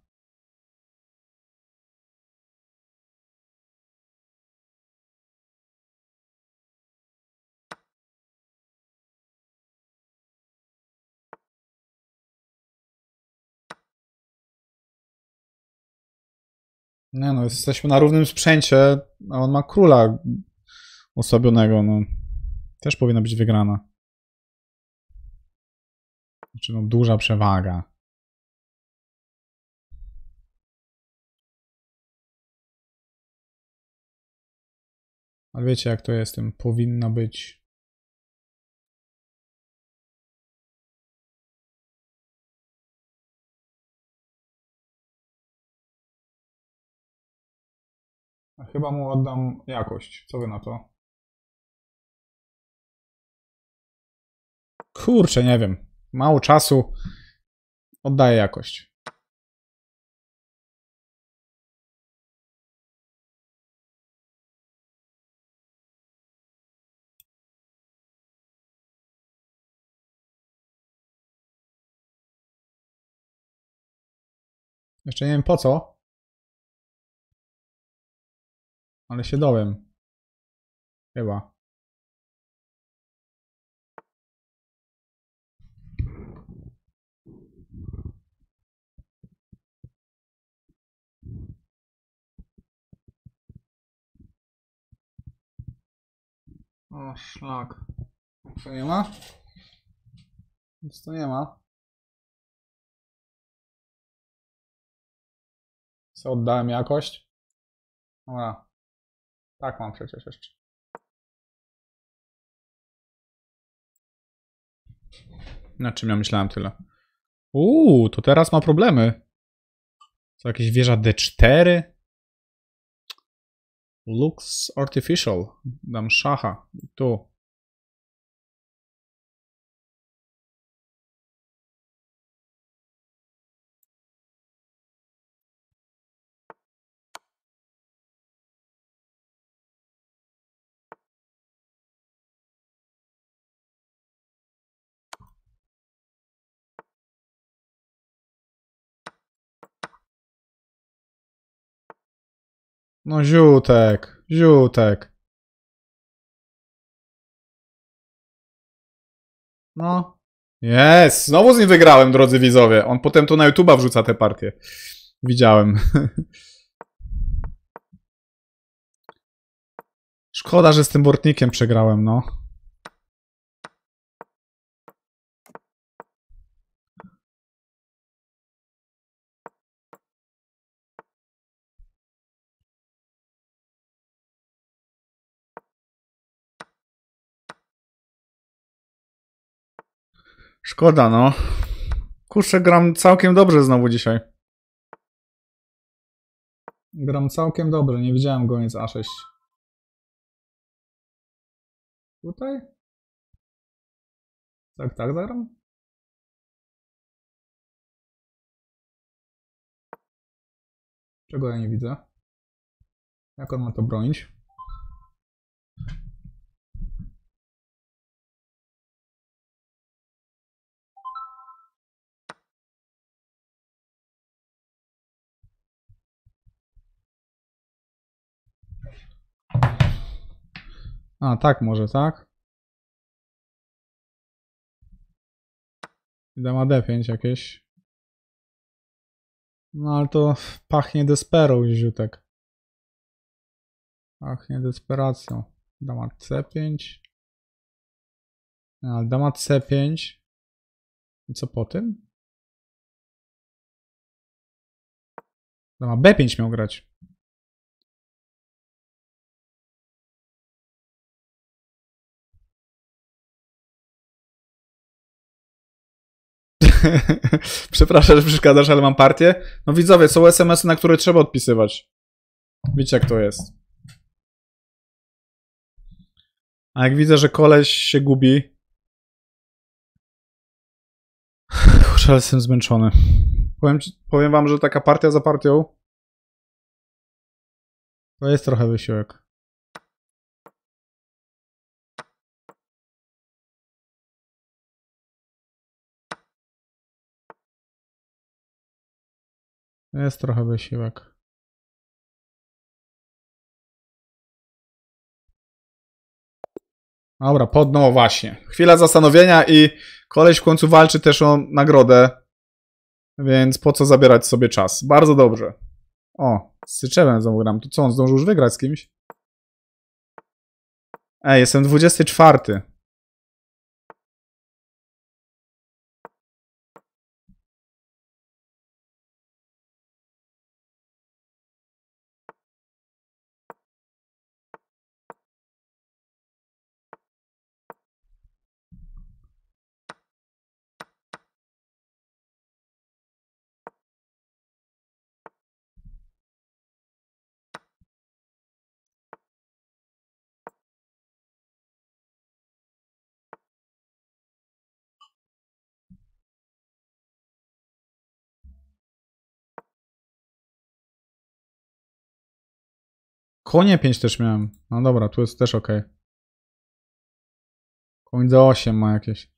Nie no, jesteśmy na równym sprzęcie, a on ma króla osłabionego, no. Też powinna być wygrana. Znaczy, no, duża przewaga. Ale wiecie, jak to jest, tym powinna być. Chyba mu oddam jakość. Co wy na to? Kurczę, nie wiem. Mało czasu. Oddaję jakość. Jeszcze nie wiem po co. Ale się dołem. Chyba. O, szlak. Co nie ma? Nic to nie ma. Co oddałem jakość? Dobra. Tak mam przecież jeszcze. Na czym ja myślałem tyle? Uuu, to teraz ma problemy. Co, jakieś wieża D4? Looks artificial. Dam szacha. Tu. No ziutek, ziutek. No. Jest! Znowu z nim wygrałem, drodzy widzowie. On potem to na YouTube'a wrzuca te partie. Widziałem. <laughs> Szkoda, że z tym Bortnikiem przegrałem, no. Szkoda, no. Kurczę, gram całkiem dobrze znowu dzisiaj. Gram całkiem dobrze, nie widziałem goniec A6. Tutaj? Tak, tak zagram? Czego ja nie widzę? Jak on ma to bronić? A, tak może, tak? Dama D5 jakieś. No ale to pachnie desperą, ziutek. Pachnie desperacją. Dama C5. No, ale dama C5. I co po tym? Dama B5 miał grać. <laughs> Przepraszam, że przeszkadzasz, ale mam partię. No widzowie, są SMS-y, na które trzeba odpisywać. Wiecie jak to jest. A jak widzę, że koleś się gubi... <laughs> Kurczę, ale jestem zmęczony. Powiem, powiem wam, że taka partia za partią to jest trochę wysiłek. Jest trochę wysiłek. Dobra, pod, no właśnie. Chwila zastanowienia i koleś w końcu walczy też o nagrodę. Więc po co zabierać sobie czas? Bardzo dobrze. O, z Syczewem znowu gram. To co, on zdążył już wygrać z kimś? Ej, jestem 24. Konie 5 też miałem. No dobra, tu jest też ok. Koń D8 ma jakieś.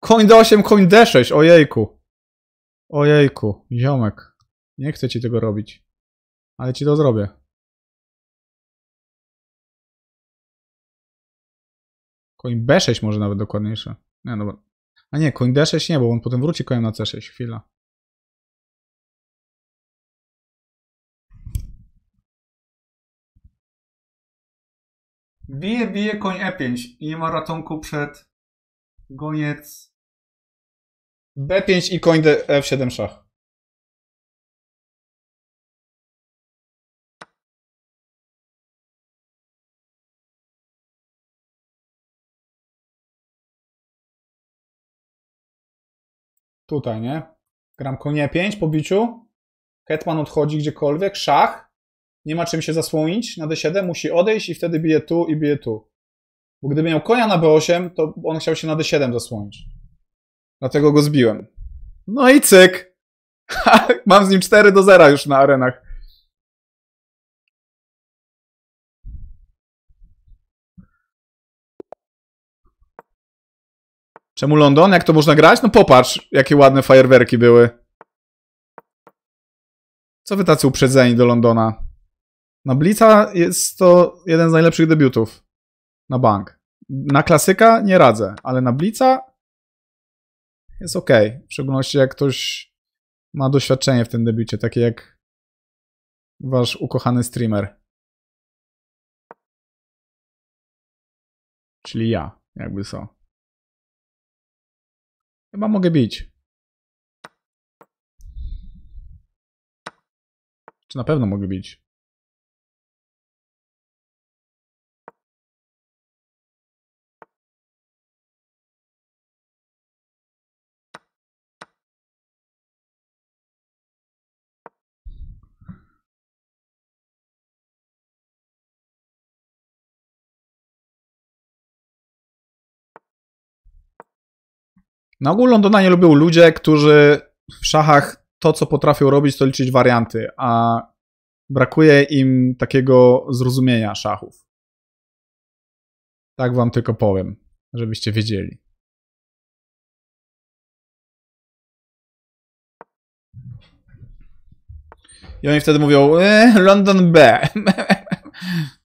Koń D8, koń D6, ojejku. Ojejku, ziomek. Nie chcę ci tego robić. Ale ci to zrobię. Koń B6 może nawet dokładniejsze. Nie, dobra. A nie, koń D6 nie, bo on potem wróci koniem na C6. Chwila. Bije, bije koń E5 i nie ma ratunku przed goniec B5 i koń D- F7 szach. Tutaj, nie? Gram konie 5 po biciu. Hetman odchodzi gdziekolwiek. Szach. Nie ma czym się zasłonić na D7, musi odejść i wtedy bije tu i bije tu. Bo gdyby miał konia na B8, to on chciał się na D7 zasłonić. Dlatego go zbiłem. No i cyk! <laughs> Mam z nim 4 do 0 już na arenach. Czemu London? Jak to można grać? No popatrz, jakie ładne fajerwerki były. Co wy tacy uprzedzeni do Londona? Na Blitza jest to jeden z najlepszych debiutów. Na bank. Na klasyka nie radzę, ale na Blitza jest ok. W szczególności jak ktoś ma doświadczenie w tym debiucie, takie jak wasz ukochany streamer. Czyli ja, jakby co. Chyba mogę bić. Czy na pewno mogę bić? Na ogół Londona nie lubią ludzie, którzy w szachach to, co potrafią robić, to liczyć warianty, a brakuje im takiego zrozumienia szachów. Tak wam tylko powiem, żebyście wiedzieli. I oni wtedy mówią, e, London B. <laughs>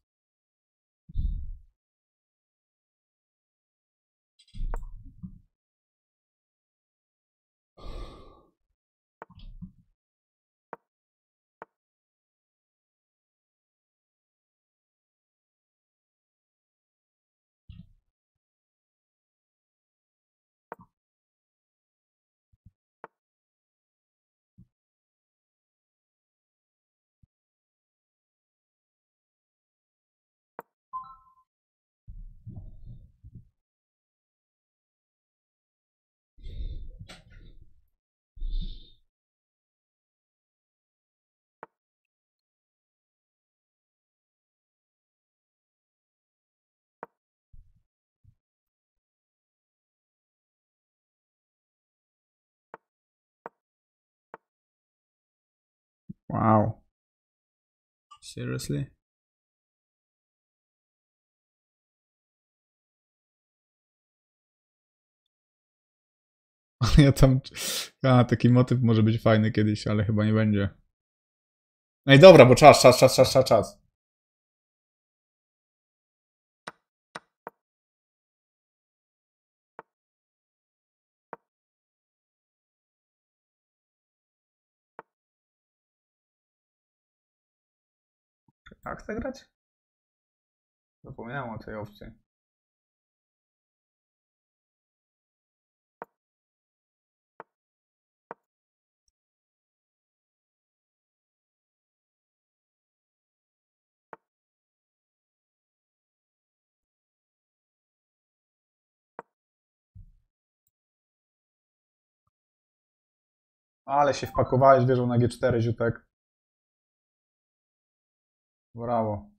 Wow. Seriously? <laughs> Ja tam. A, taki motyw może być fajny kiedyś, ale chyba nie będzie. No i dobra, bo czas, czas, czas, czas, czas, czas. Tak chcę grać? Zapomniałem o tej opcji. Ale się wpakowałeś wieżą na G4, Ziutek. Brawo.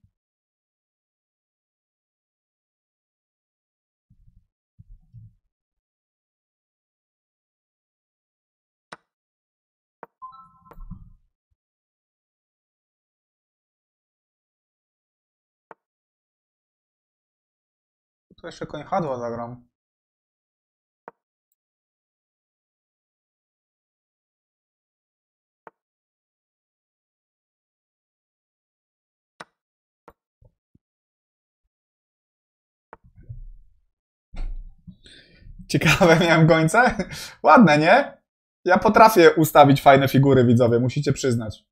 Tu jeszcze koń H2 zagram. Ciekawe, <laughs> miałem gońce? Ładne, nie? Ja potrafię ustawić fajne figury, widzowie, musicie przyznać.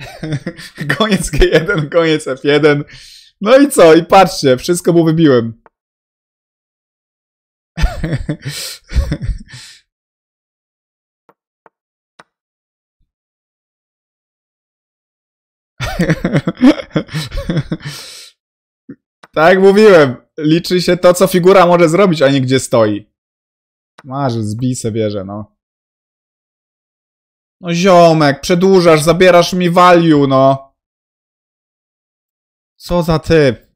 <laughs> Goniec G1, goniec F1. No i co? I patrzcie, wszystko mu wybiłem. <laughs> tak mówiłem, liczy się to, co figura może zrobić, a nie gdzie stoi. Marzy, zbij se wieżę, no. No ziomek, przedłużasz, zabierasz mi value, no. Co za typ.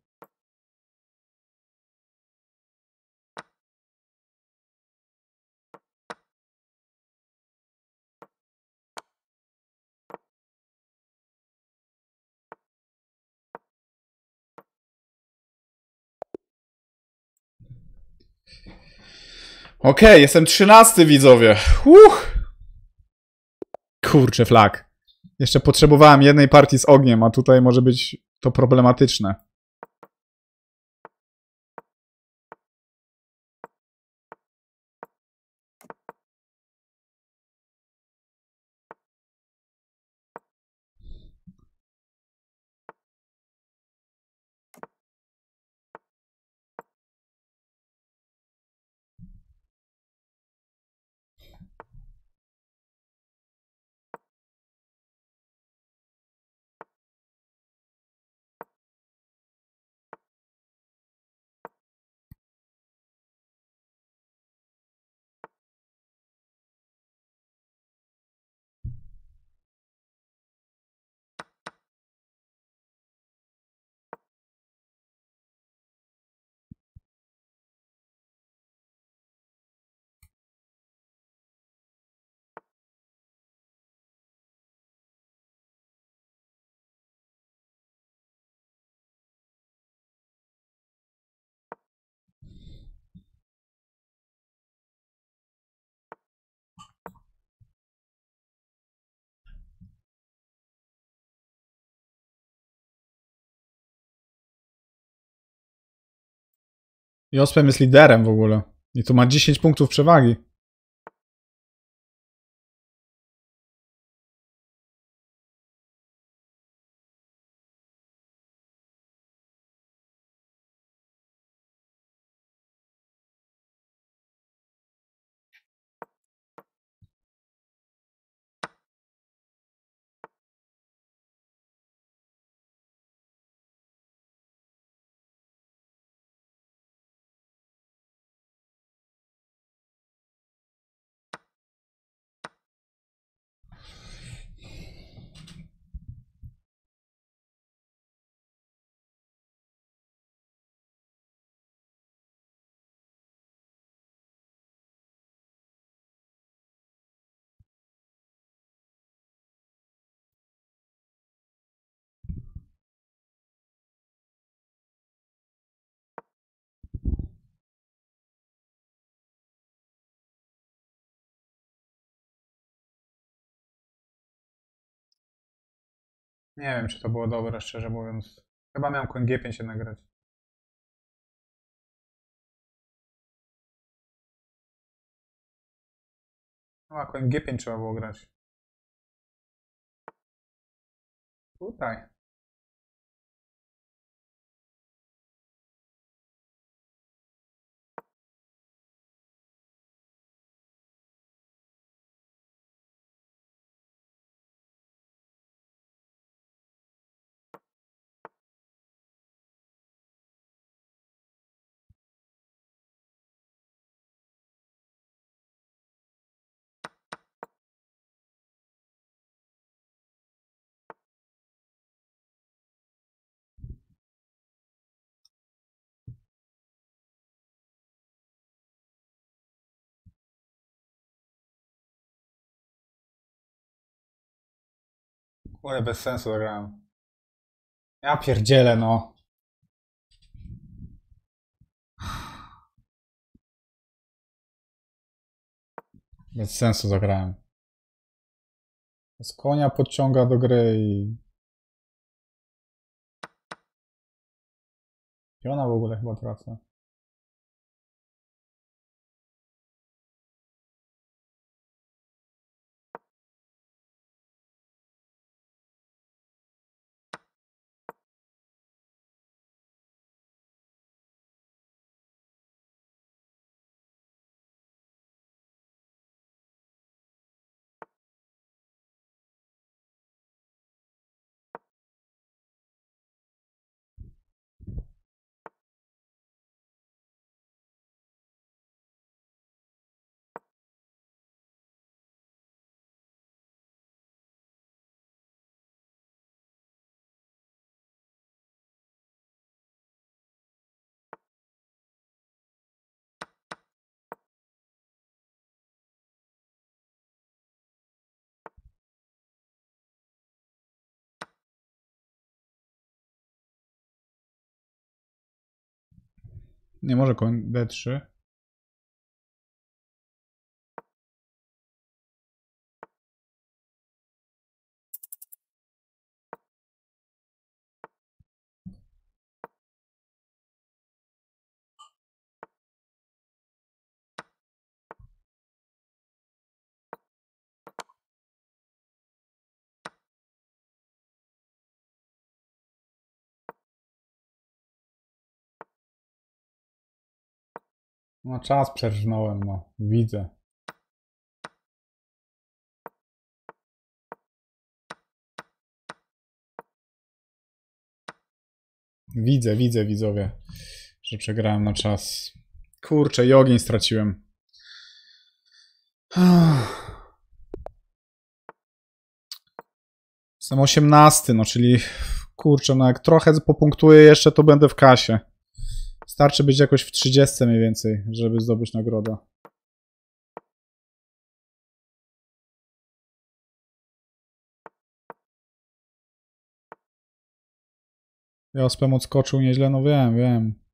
Okej, jestem trzynasty widzowie. Uch. Kurczę, flak. Jeszcze potrzebowałem jednej partii z ogniem, a tutaj może być to problematyczne. Jospem jest liderem w ogóle. I tu ma 10 punktów przewagi. Nie wiem, czy to było dobre, szczerze mówiąc. Chyba miałem koń G5 się nagrać. No, a koń G5 trzeba było grać. Tutaj. Ale bez sensu zagrałem. Ja pierdzielę, no. Bez sensu zagrałem. Z konia podciąga do gry i... Piona w ogóle chyba tracę. Nie może koń D3. No czas przerżnąłem, no. Widzę. Widzę, widzę, widzowie, że przegrałem na czas. Kurczę, jogień straciłem. Jestem 18, no czyli kurczę, no jak trochę popunktuję jeszcze, to będę w kasie. Starczy być jakoś w 30 mniej więcej, żeby zdobyć nagrodę. Jospem odskoczył nieźle, no wiem, wiem.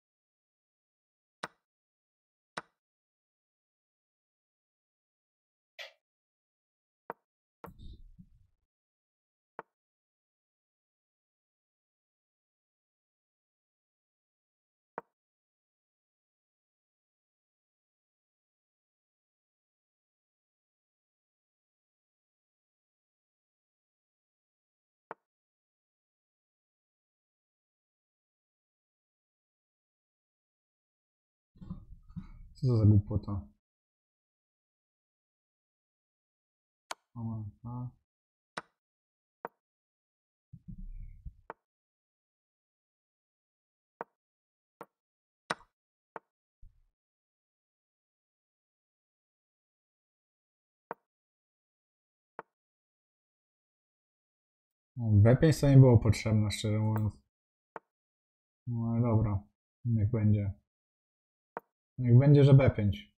Co za głupota? A. No, B5 to nie było potrzebne, szczerze mówiąc. No ale dobra, niech będzie. Niech będzie, że B5.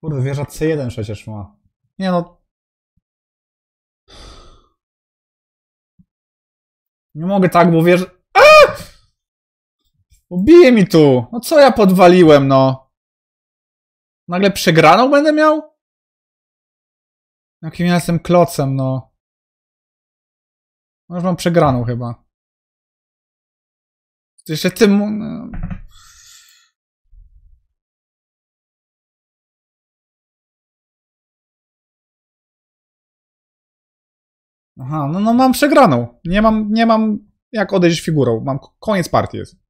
Kurde, wieża C1 przecież ma. Nie no. Nie mogę tak, bo wiesz. A! Ubije mi tu. No co ja podwaliłem, no. Nagle przegraną będę miał? Jakim ja jestem klocem, no. No już mam przegraną chyba. To jeszcze tym... No. Aha, no, no mam przegraną. Nie mam, nie mam jak odejść figurą. Mam koniec partii jest.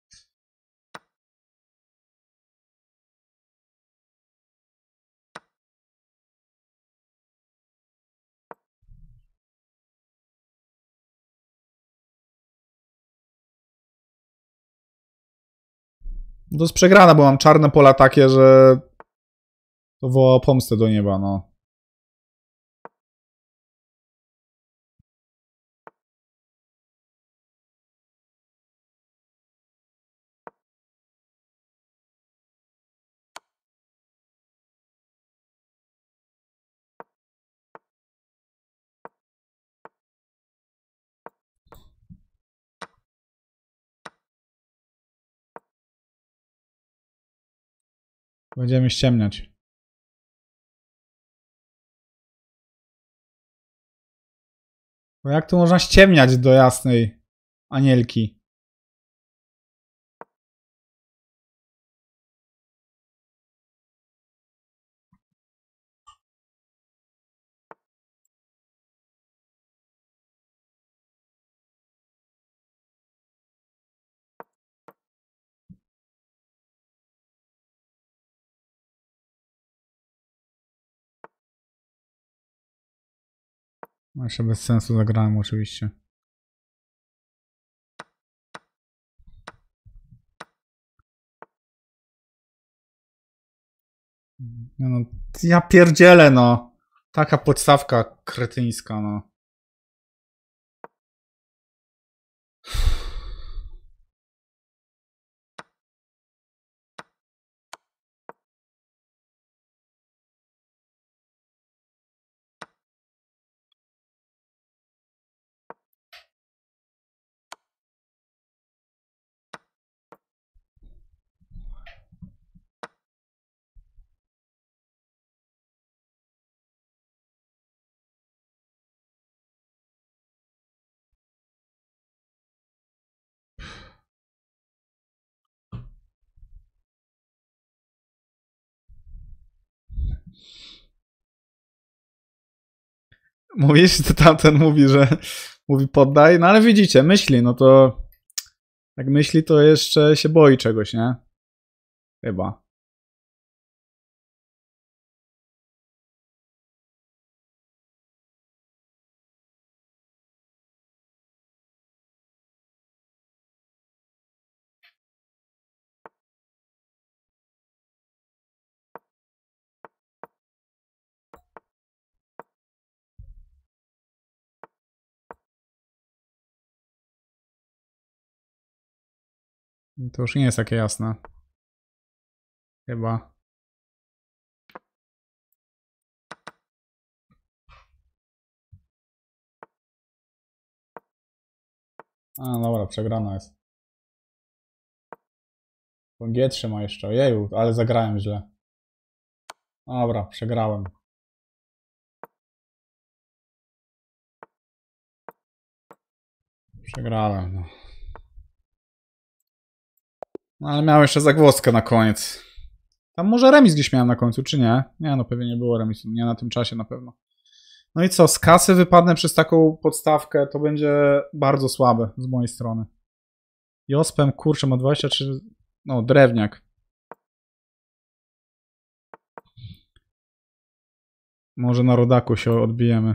To jest przegrana, bo mam czarne pola takie, że to woła pomstę do nieba, no. Będziemy ściemniać. Bo jak tu można ściemniać do jasnej anielki? No Jeszcze bez sensu zagrałem oczywiście. No, ja pierdzielę no. Taka podstawka kretyńska no. Mówisz, to tamten mówi, że mówi poddaj, no ale widzicie, myśli, no to jak myśli, to jeszcze się boi czegoś, nie? Chyba. To już nie jest takie jasne. Chyba. A, dobra, przegrana jest. Po G trzyma jeszcze. Ojeju, ale zagrałem źle. Dobra, przegrałem. Przegrałem, no. No ale miałem jeszcze zagłoskę na koniec. Tam może remis gdzieś miałem na końcu, czy nie? Nie, no pewnie nie było remisu. Nie na tym czasie na pewno. No i co, z kasy wypadnę przez taką podstawkę, to będzie bardzo słabe z mojej strony. Jospem, kurczę, ma 23... No, drewniak. Może na rodaku się odbijemy.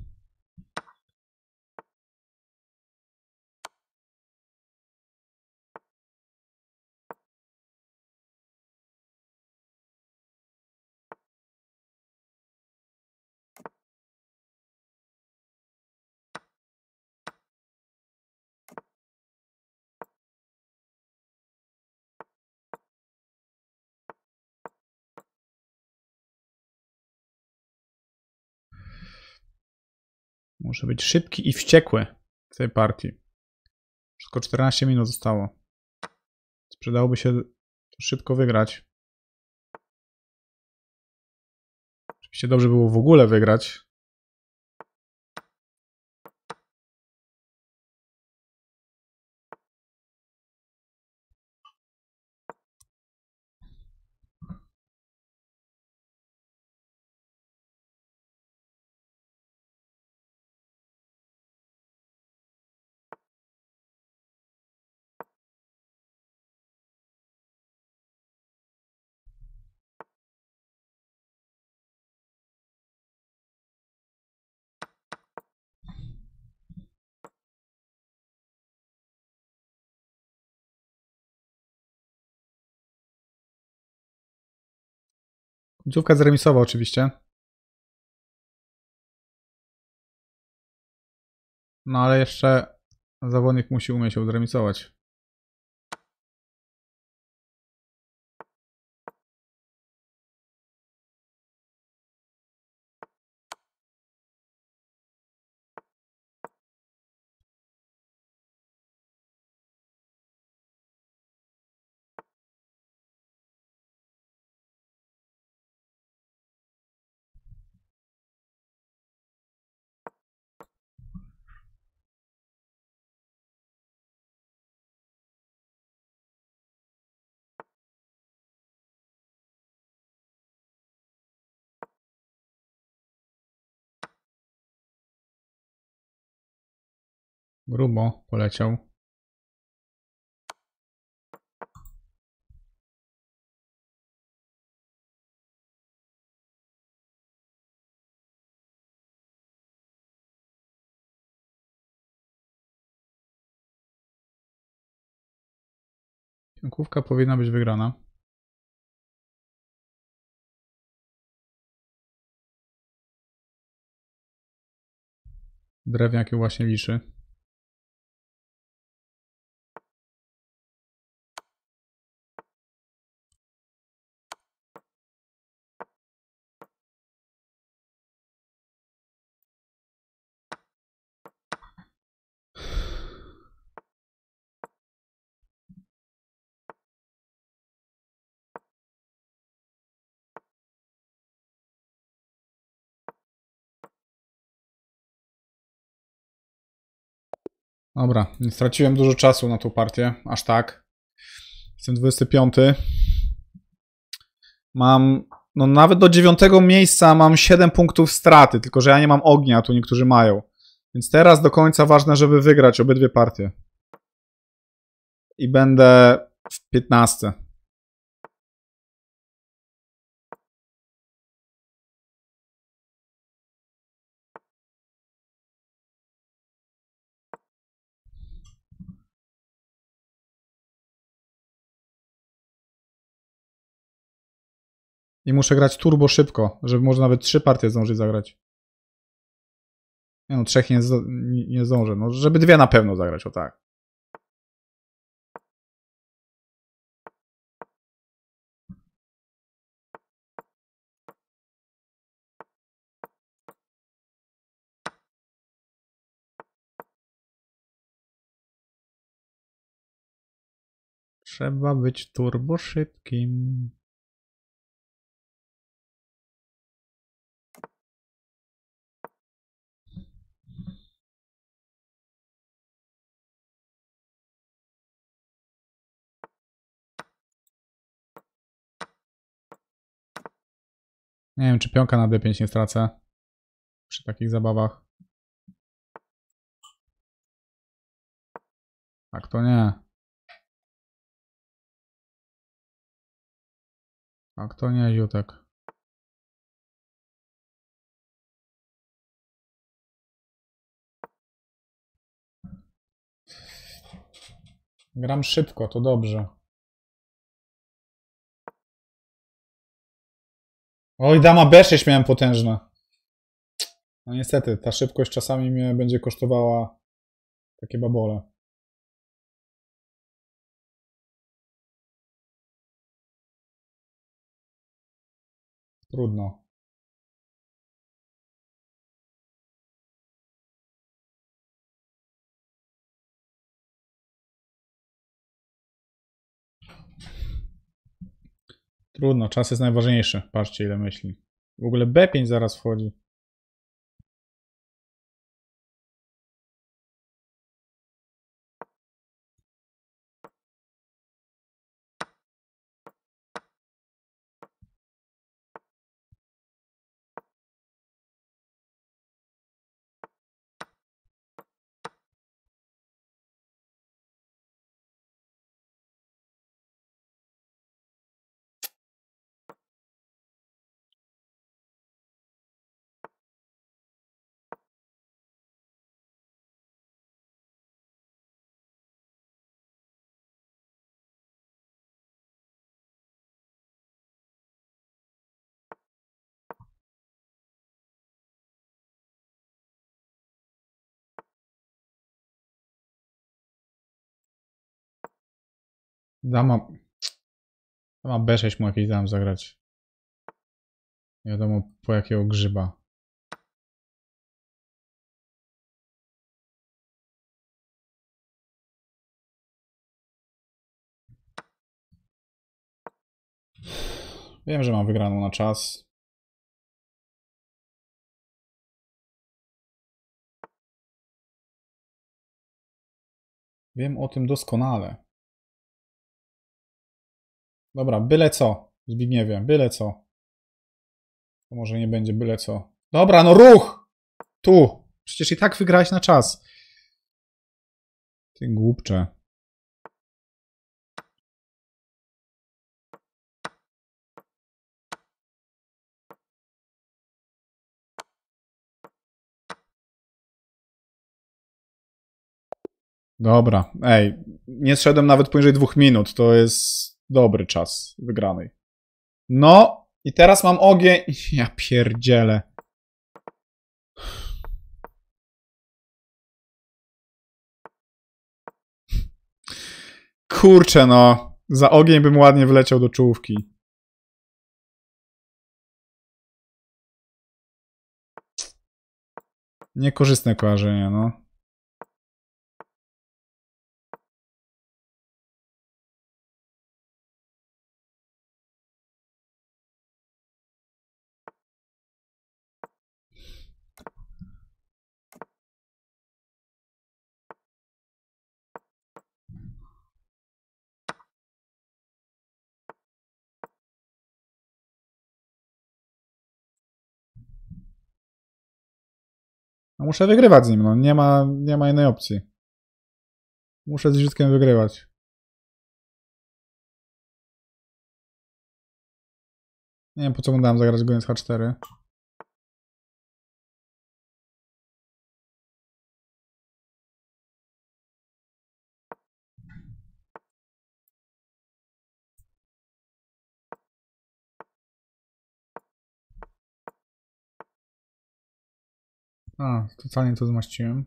Muszę być szybki i wściekły w tej partii. Wszystko 14 minut zostało. Sprzedałoby się szybko wygrać. Oczywiście dobrze było w ogóle wygrać. Końcówka zremisowa oczywiście. No ale jeszcze zawodnik musi umieć ją zremisować. Grubo poleciał. Pionkówka powinna być wygrana. Drewniak właśnie liczy. Dobra, nie straciłem dużo czasu na tą partię, aż tak. Jestem 25. Mam, no nawet do dziewiątego miejsca mam 7 punktów straty, tylko że ja nie mam ognia, tu niektórzy mają. Więc teraz do końca ważne, żeby wygrać obydwie partie. I będę w 15. I muszę grać turbo szybko, żeby może nawet trzy partie zdążyć zagrać. Nie no, trzech nie, nie zdążę. No, żeby dwie na pewno zagrać, o tak. Trzeba być turbo szybkim. Nie wiem, czy pionka na D5 nie stracę. Przy takich zabawach. Tak, to nie. Tak, to nie, Ziutek. Gram szybko, to dobrze. Oj, dama B6 miałem potężna. No niestety, ta szybkość czasami mnie będzie kosztowała takie babole. Trudno. Trudno, czas jest najważniejszy. Patrzcie ile myśli. W ogóle B5 zaraz wchodzi. Dama. Dama B6 mu jakieś dam zagrać. Nie wiadomo po jakiego grzyba. Wiem, że mam wygraną na czas. Wiem o tym doskonale. Dobra, byle co. Zbigniewie, byle co. To może nie będzie byle co. Dobra, no ruch! Tu! Przecież i tak wygrałeś na czas. Ty głupcze. Dobra, ej, nie zszedłem nawet poniżej dwóch minut, to jest dobry czas wygranej. No, i teraz mam ogień. <laughs> Ja pierdzielę. Kurczę no, za ogień bym ładnie wleciał do czołówki. Niekorzystne kojarzenie, no. Muszę wygrywać z nim, no. Nie ma, nie ma innej opcji. Muszę z Żydkiem wygrywać. Nie wiem, po co mu dałem zagrać goniec H4. A, totalnie to zmaściłem.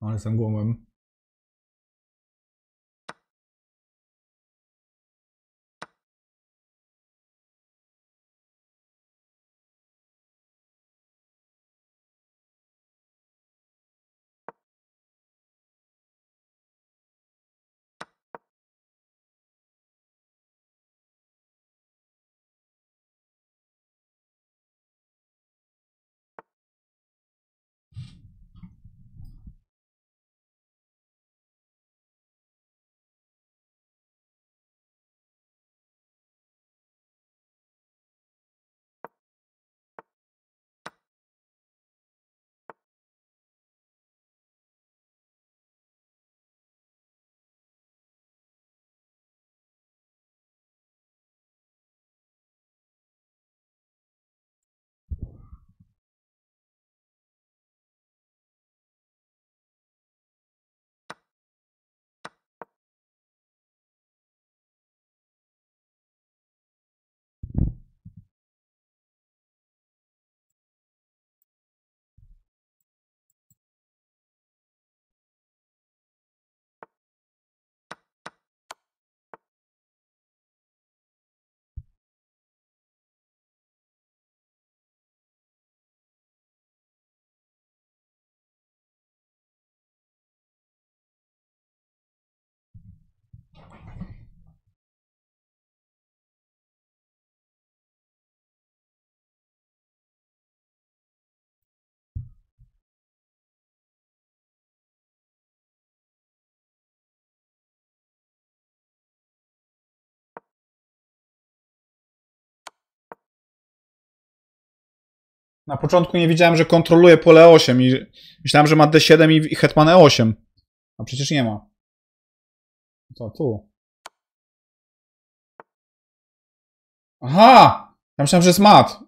Ale jestem głowem. Na początku nie wiedziałem, że kontroluje pole 8 i myślałem, że ma D7 i hetman E8. A przecież nie ma. Co tu? Aha! Ja myślałem, że jest mat.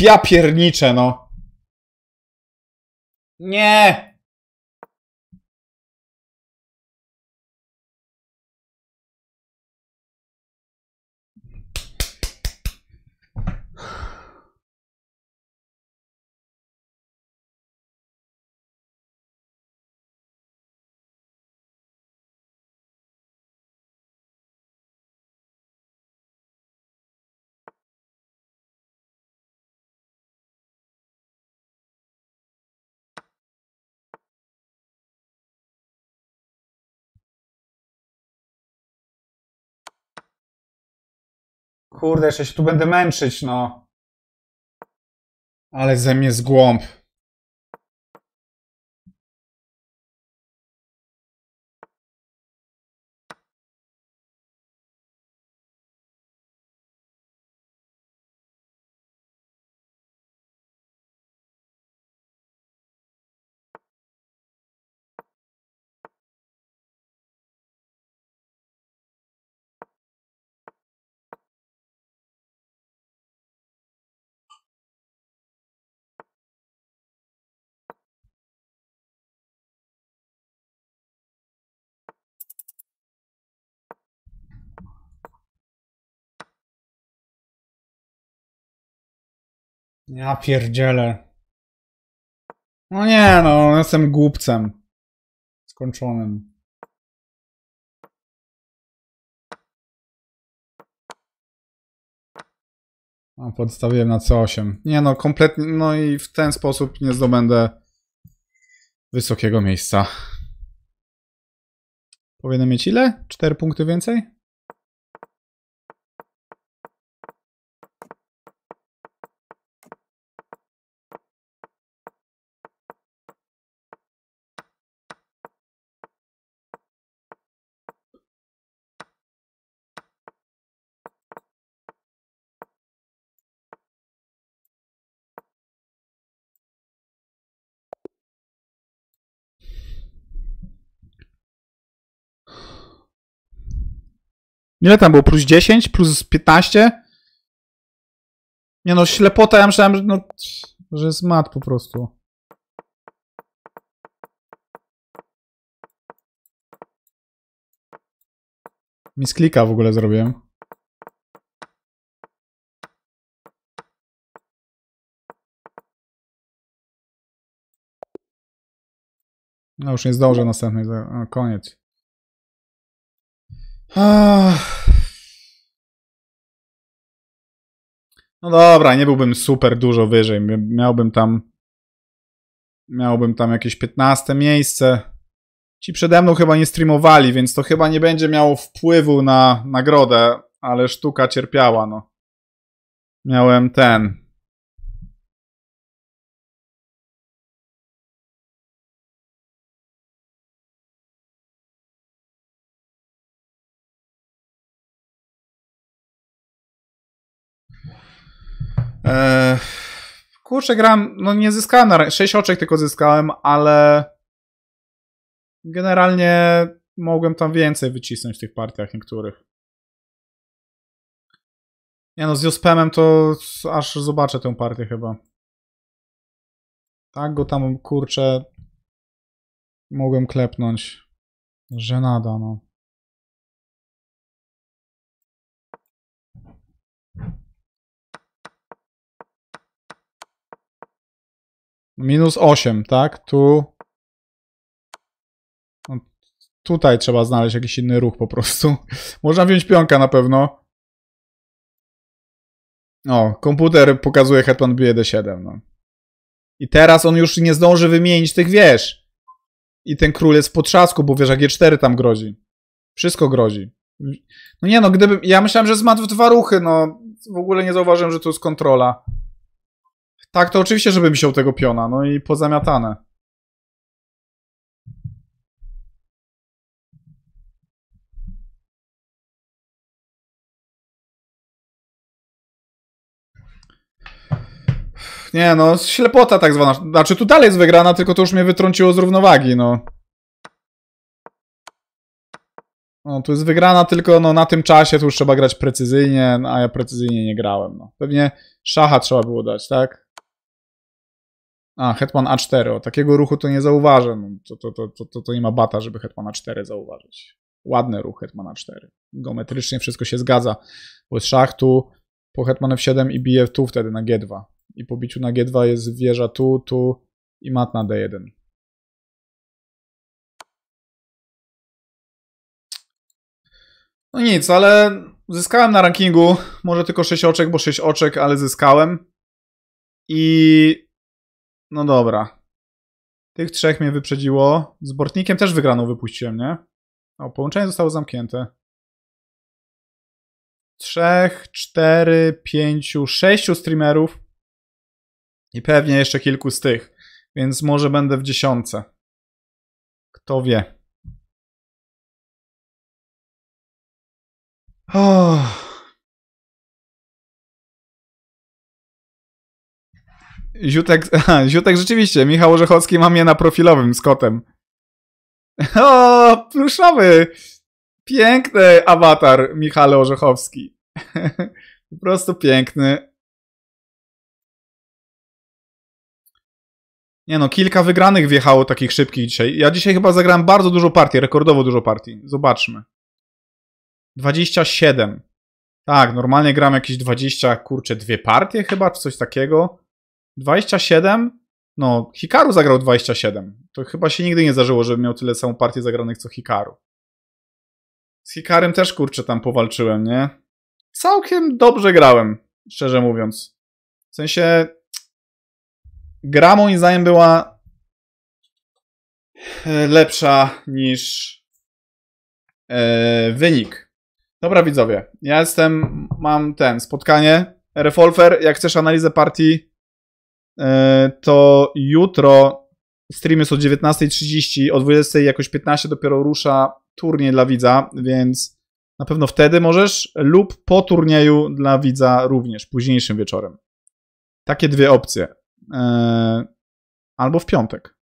Ja pierniczę, no. Nie! Kurde, jeszcze się tu będę męczyć, no. Ale ze mnie zgłąb. Ja pierdzielę. No nie no, jestem głupcem. Skończonym. A, podstawiłem na C8. Nie no, kompletnie, no i w ten sposób nie zdobędę wysokiego miejsca. Powinienem mieć ile? 4 punkty więcej? Ile tam było? Plus 10? Plus 15? Nie no, ślepota, ja myślałem, że, no, że jest mat po prostu. Misklika w ogóle zrobiłem. No już nie zdążę następnej. O, koniec. No dobra, nie byłbym super dużo wyżej. Miałbym tam. Miałbym tam jakieś 15 miejsce. Ci przede mną chyba nie streamowali, więc to chyba nie będzie miało wpływu na nagrodę, ale sztuka cierpiała, no. Miałem ten. Eee, kurczę, gram, no nie zyskałem na 6 oczek tylko zyskałem, ale generalnie mogłem tam więcej wycisnąć w tych partiach niektórych. Nie no, z Jospemem to aż zobaczę tę partię chyba. Tak go tam, kurczę, mogłem klepnąć. Żenada, no. Minus 8, tak? Tu. No, tutaj trzeba znaleźć jakiś inny ruch po prostu. <laughs> Można wziąć pionka na pewno. O, komputer pokazuje hetman bije d7, no. I teraz on już nie zdąży wymienić tych wież. I ten król jest w potrzasku, bo wieża G4 tam grozi. Wszystko grozi. No nie no, gdyby... Ja myślałem, że zmatł dwa ruchy, no. W ogóle nie zauważyłem, że tu jest kontrola. Tak, to oczywiście, żebym wziął tego piona, no i pozamiatane. Nie no, ślepota tak zwana. Znaczy tu dalej jest wygrana, tylko to już mnie wytrąciło z równowagi, no. No, tu jest wygrana tylko no, na tym czasie, tu już trzeba grać precyzyjnie, a ja precyzyjnie nie grałem. No. Pewnie szacha trzeba było dać, tak? A, Hetman A4. O, takiego ruchu to nie zauważę. No, to, to, to, to, to nie ma bata, żeby Hetman A4 zauważyć. Ładny ruch Hetman A4. Geometrycznie wszystko się zgadza. Bo jest szach tu, po Hetman F7 i bije tu wtedy na G2. I po biciu na G2 jest wieża tu, tu i mat na D1. No nic, ale zyskałem na rankingu. Może tylko 6 oczek, bo 6 oczek, ale zyskałem. I no dobra. Tych trzech mnie wyprzedziło. Z Bortnikiem też wygraną wypuściłem, nie? O, połączenie zostało zamknięte. Trzech, cztery, pięciu, sześciu streamerów. I pewnie jeszcze kilku z tych. Więc może będę w dziesiątce. Kto wie. Oh. Ziutek, <laughs> Ziutek rzeczywiście, Michał Orzechowski ma mnie na profilowym z kotem. <laughs> O, pluszowy! Piękny awatar Michale Orzechowski. <laughs> po prostu piękny. Nie no, kilka wygranych wjechało takich szybkich dzisiaj. Ja dzisiaj chyba zagrałem bardzo dużo partii, rekordowo dużo partii. Zobaczmy. 27. Tak, normalnie gram jakieś 20, kurczę, dwie partie chyba, czy coś takiego. 27? No, Hikaru zagrał 27. To chyba się nigdy nie zdarzyło, żeby miał tyle samą partię zagranych co Hikaru. Z Hikarem też kurczę tam powalczyłem, nie? Całkiem dobrze grałem, szczerze mówiąc. W sensie gra moim zdaniem była e, lepsza niż e, wynik. Dobra widzowie, ja jestem, mam ten, spotkanie, Revolver, jak chcesz analizę partii, to jutro stream jest o 19.30, o 20.00 jakoś 15 dopiero rusza turniej dla widza, więc na pewno wtedy możesz, lub po turnieju dla widza również, późniejszym wieczorem. Takie dwie opcje. E, albo w piątek.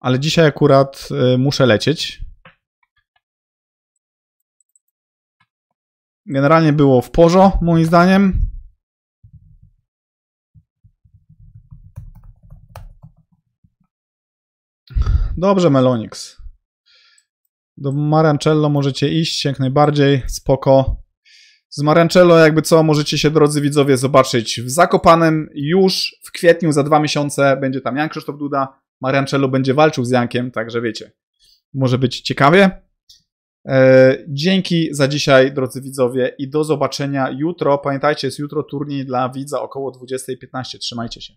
Ale dzisiaj akurat e, muszę lecieć. Generalnie było w porzo, moim zdaniem. Dobrze, Melonix. Do Marancello możecie iść jak najbardziej, spoko. Z Marancello jakby co, możecie się drodzy widzowie zobaczyć w Zakopanem już w kwietniu za dwa miesiące. Będzie tam Jan Krzysztof Duda. Marancello będzie walczył z Jankiem, także wiecie. Może być ciekawie. E, dzięki za dzisiaj, drodzy widzowie, i do zobaczenia jutro. Pamiętajcie, jest jutro turniej dla widza około 20.15. Trzymajcie się.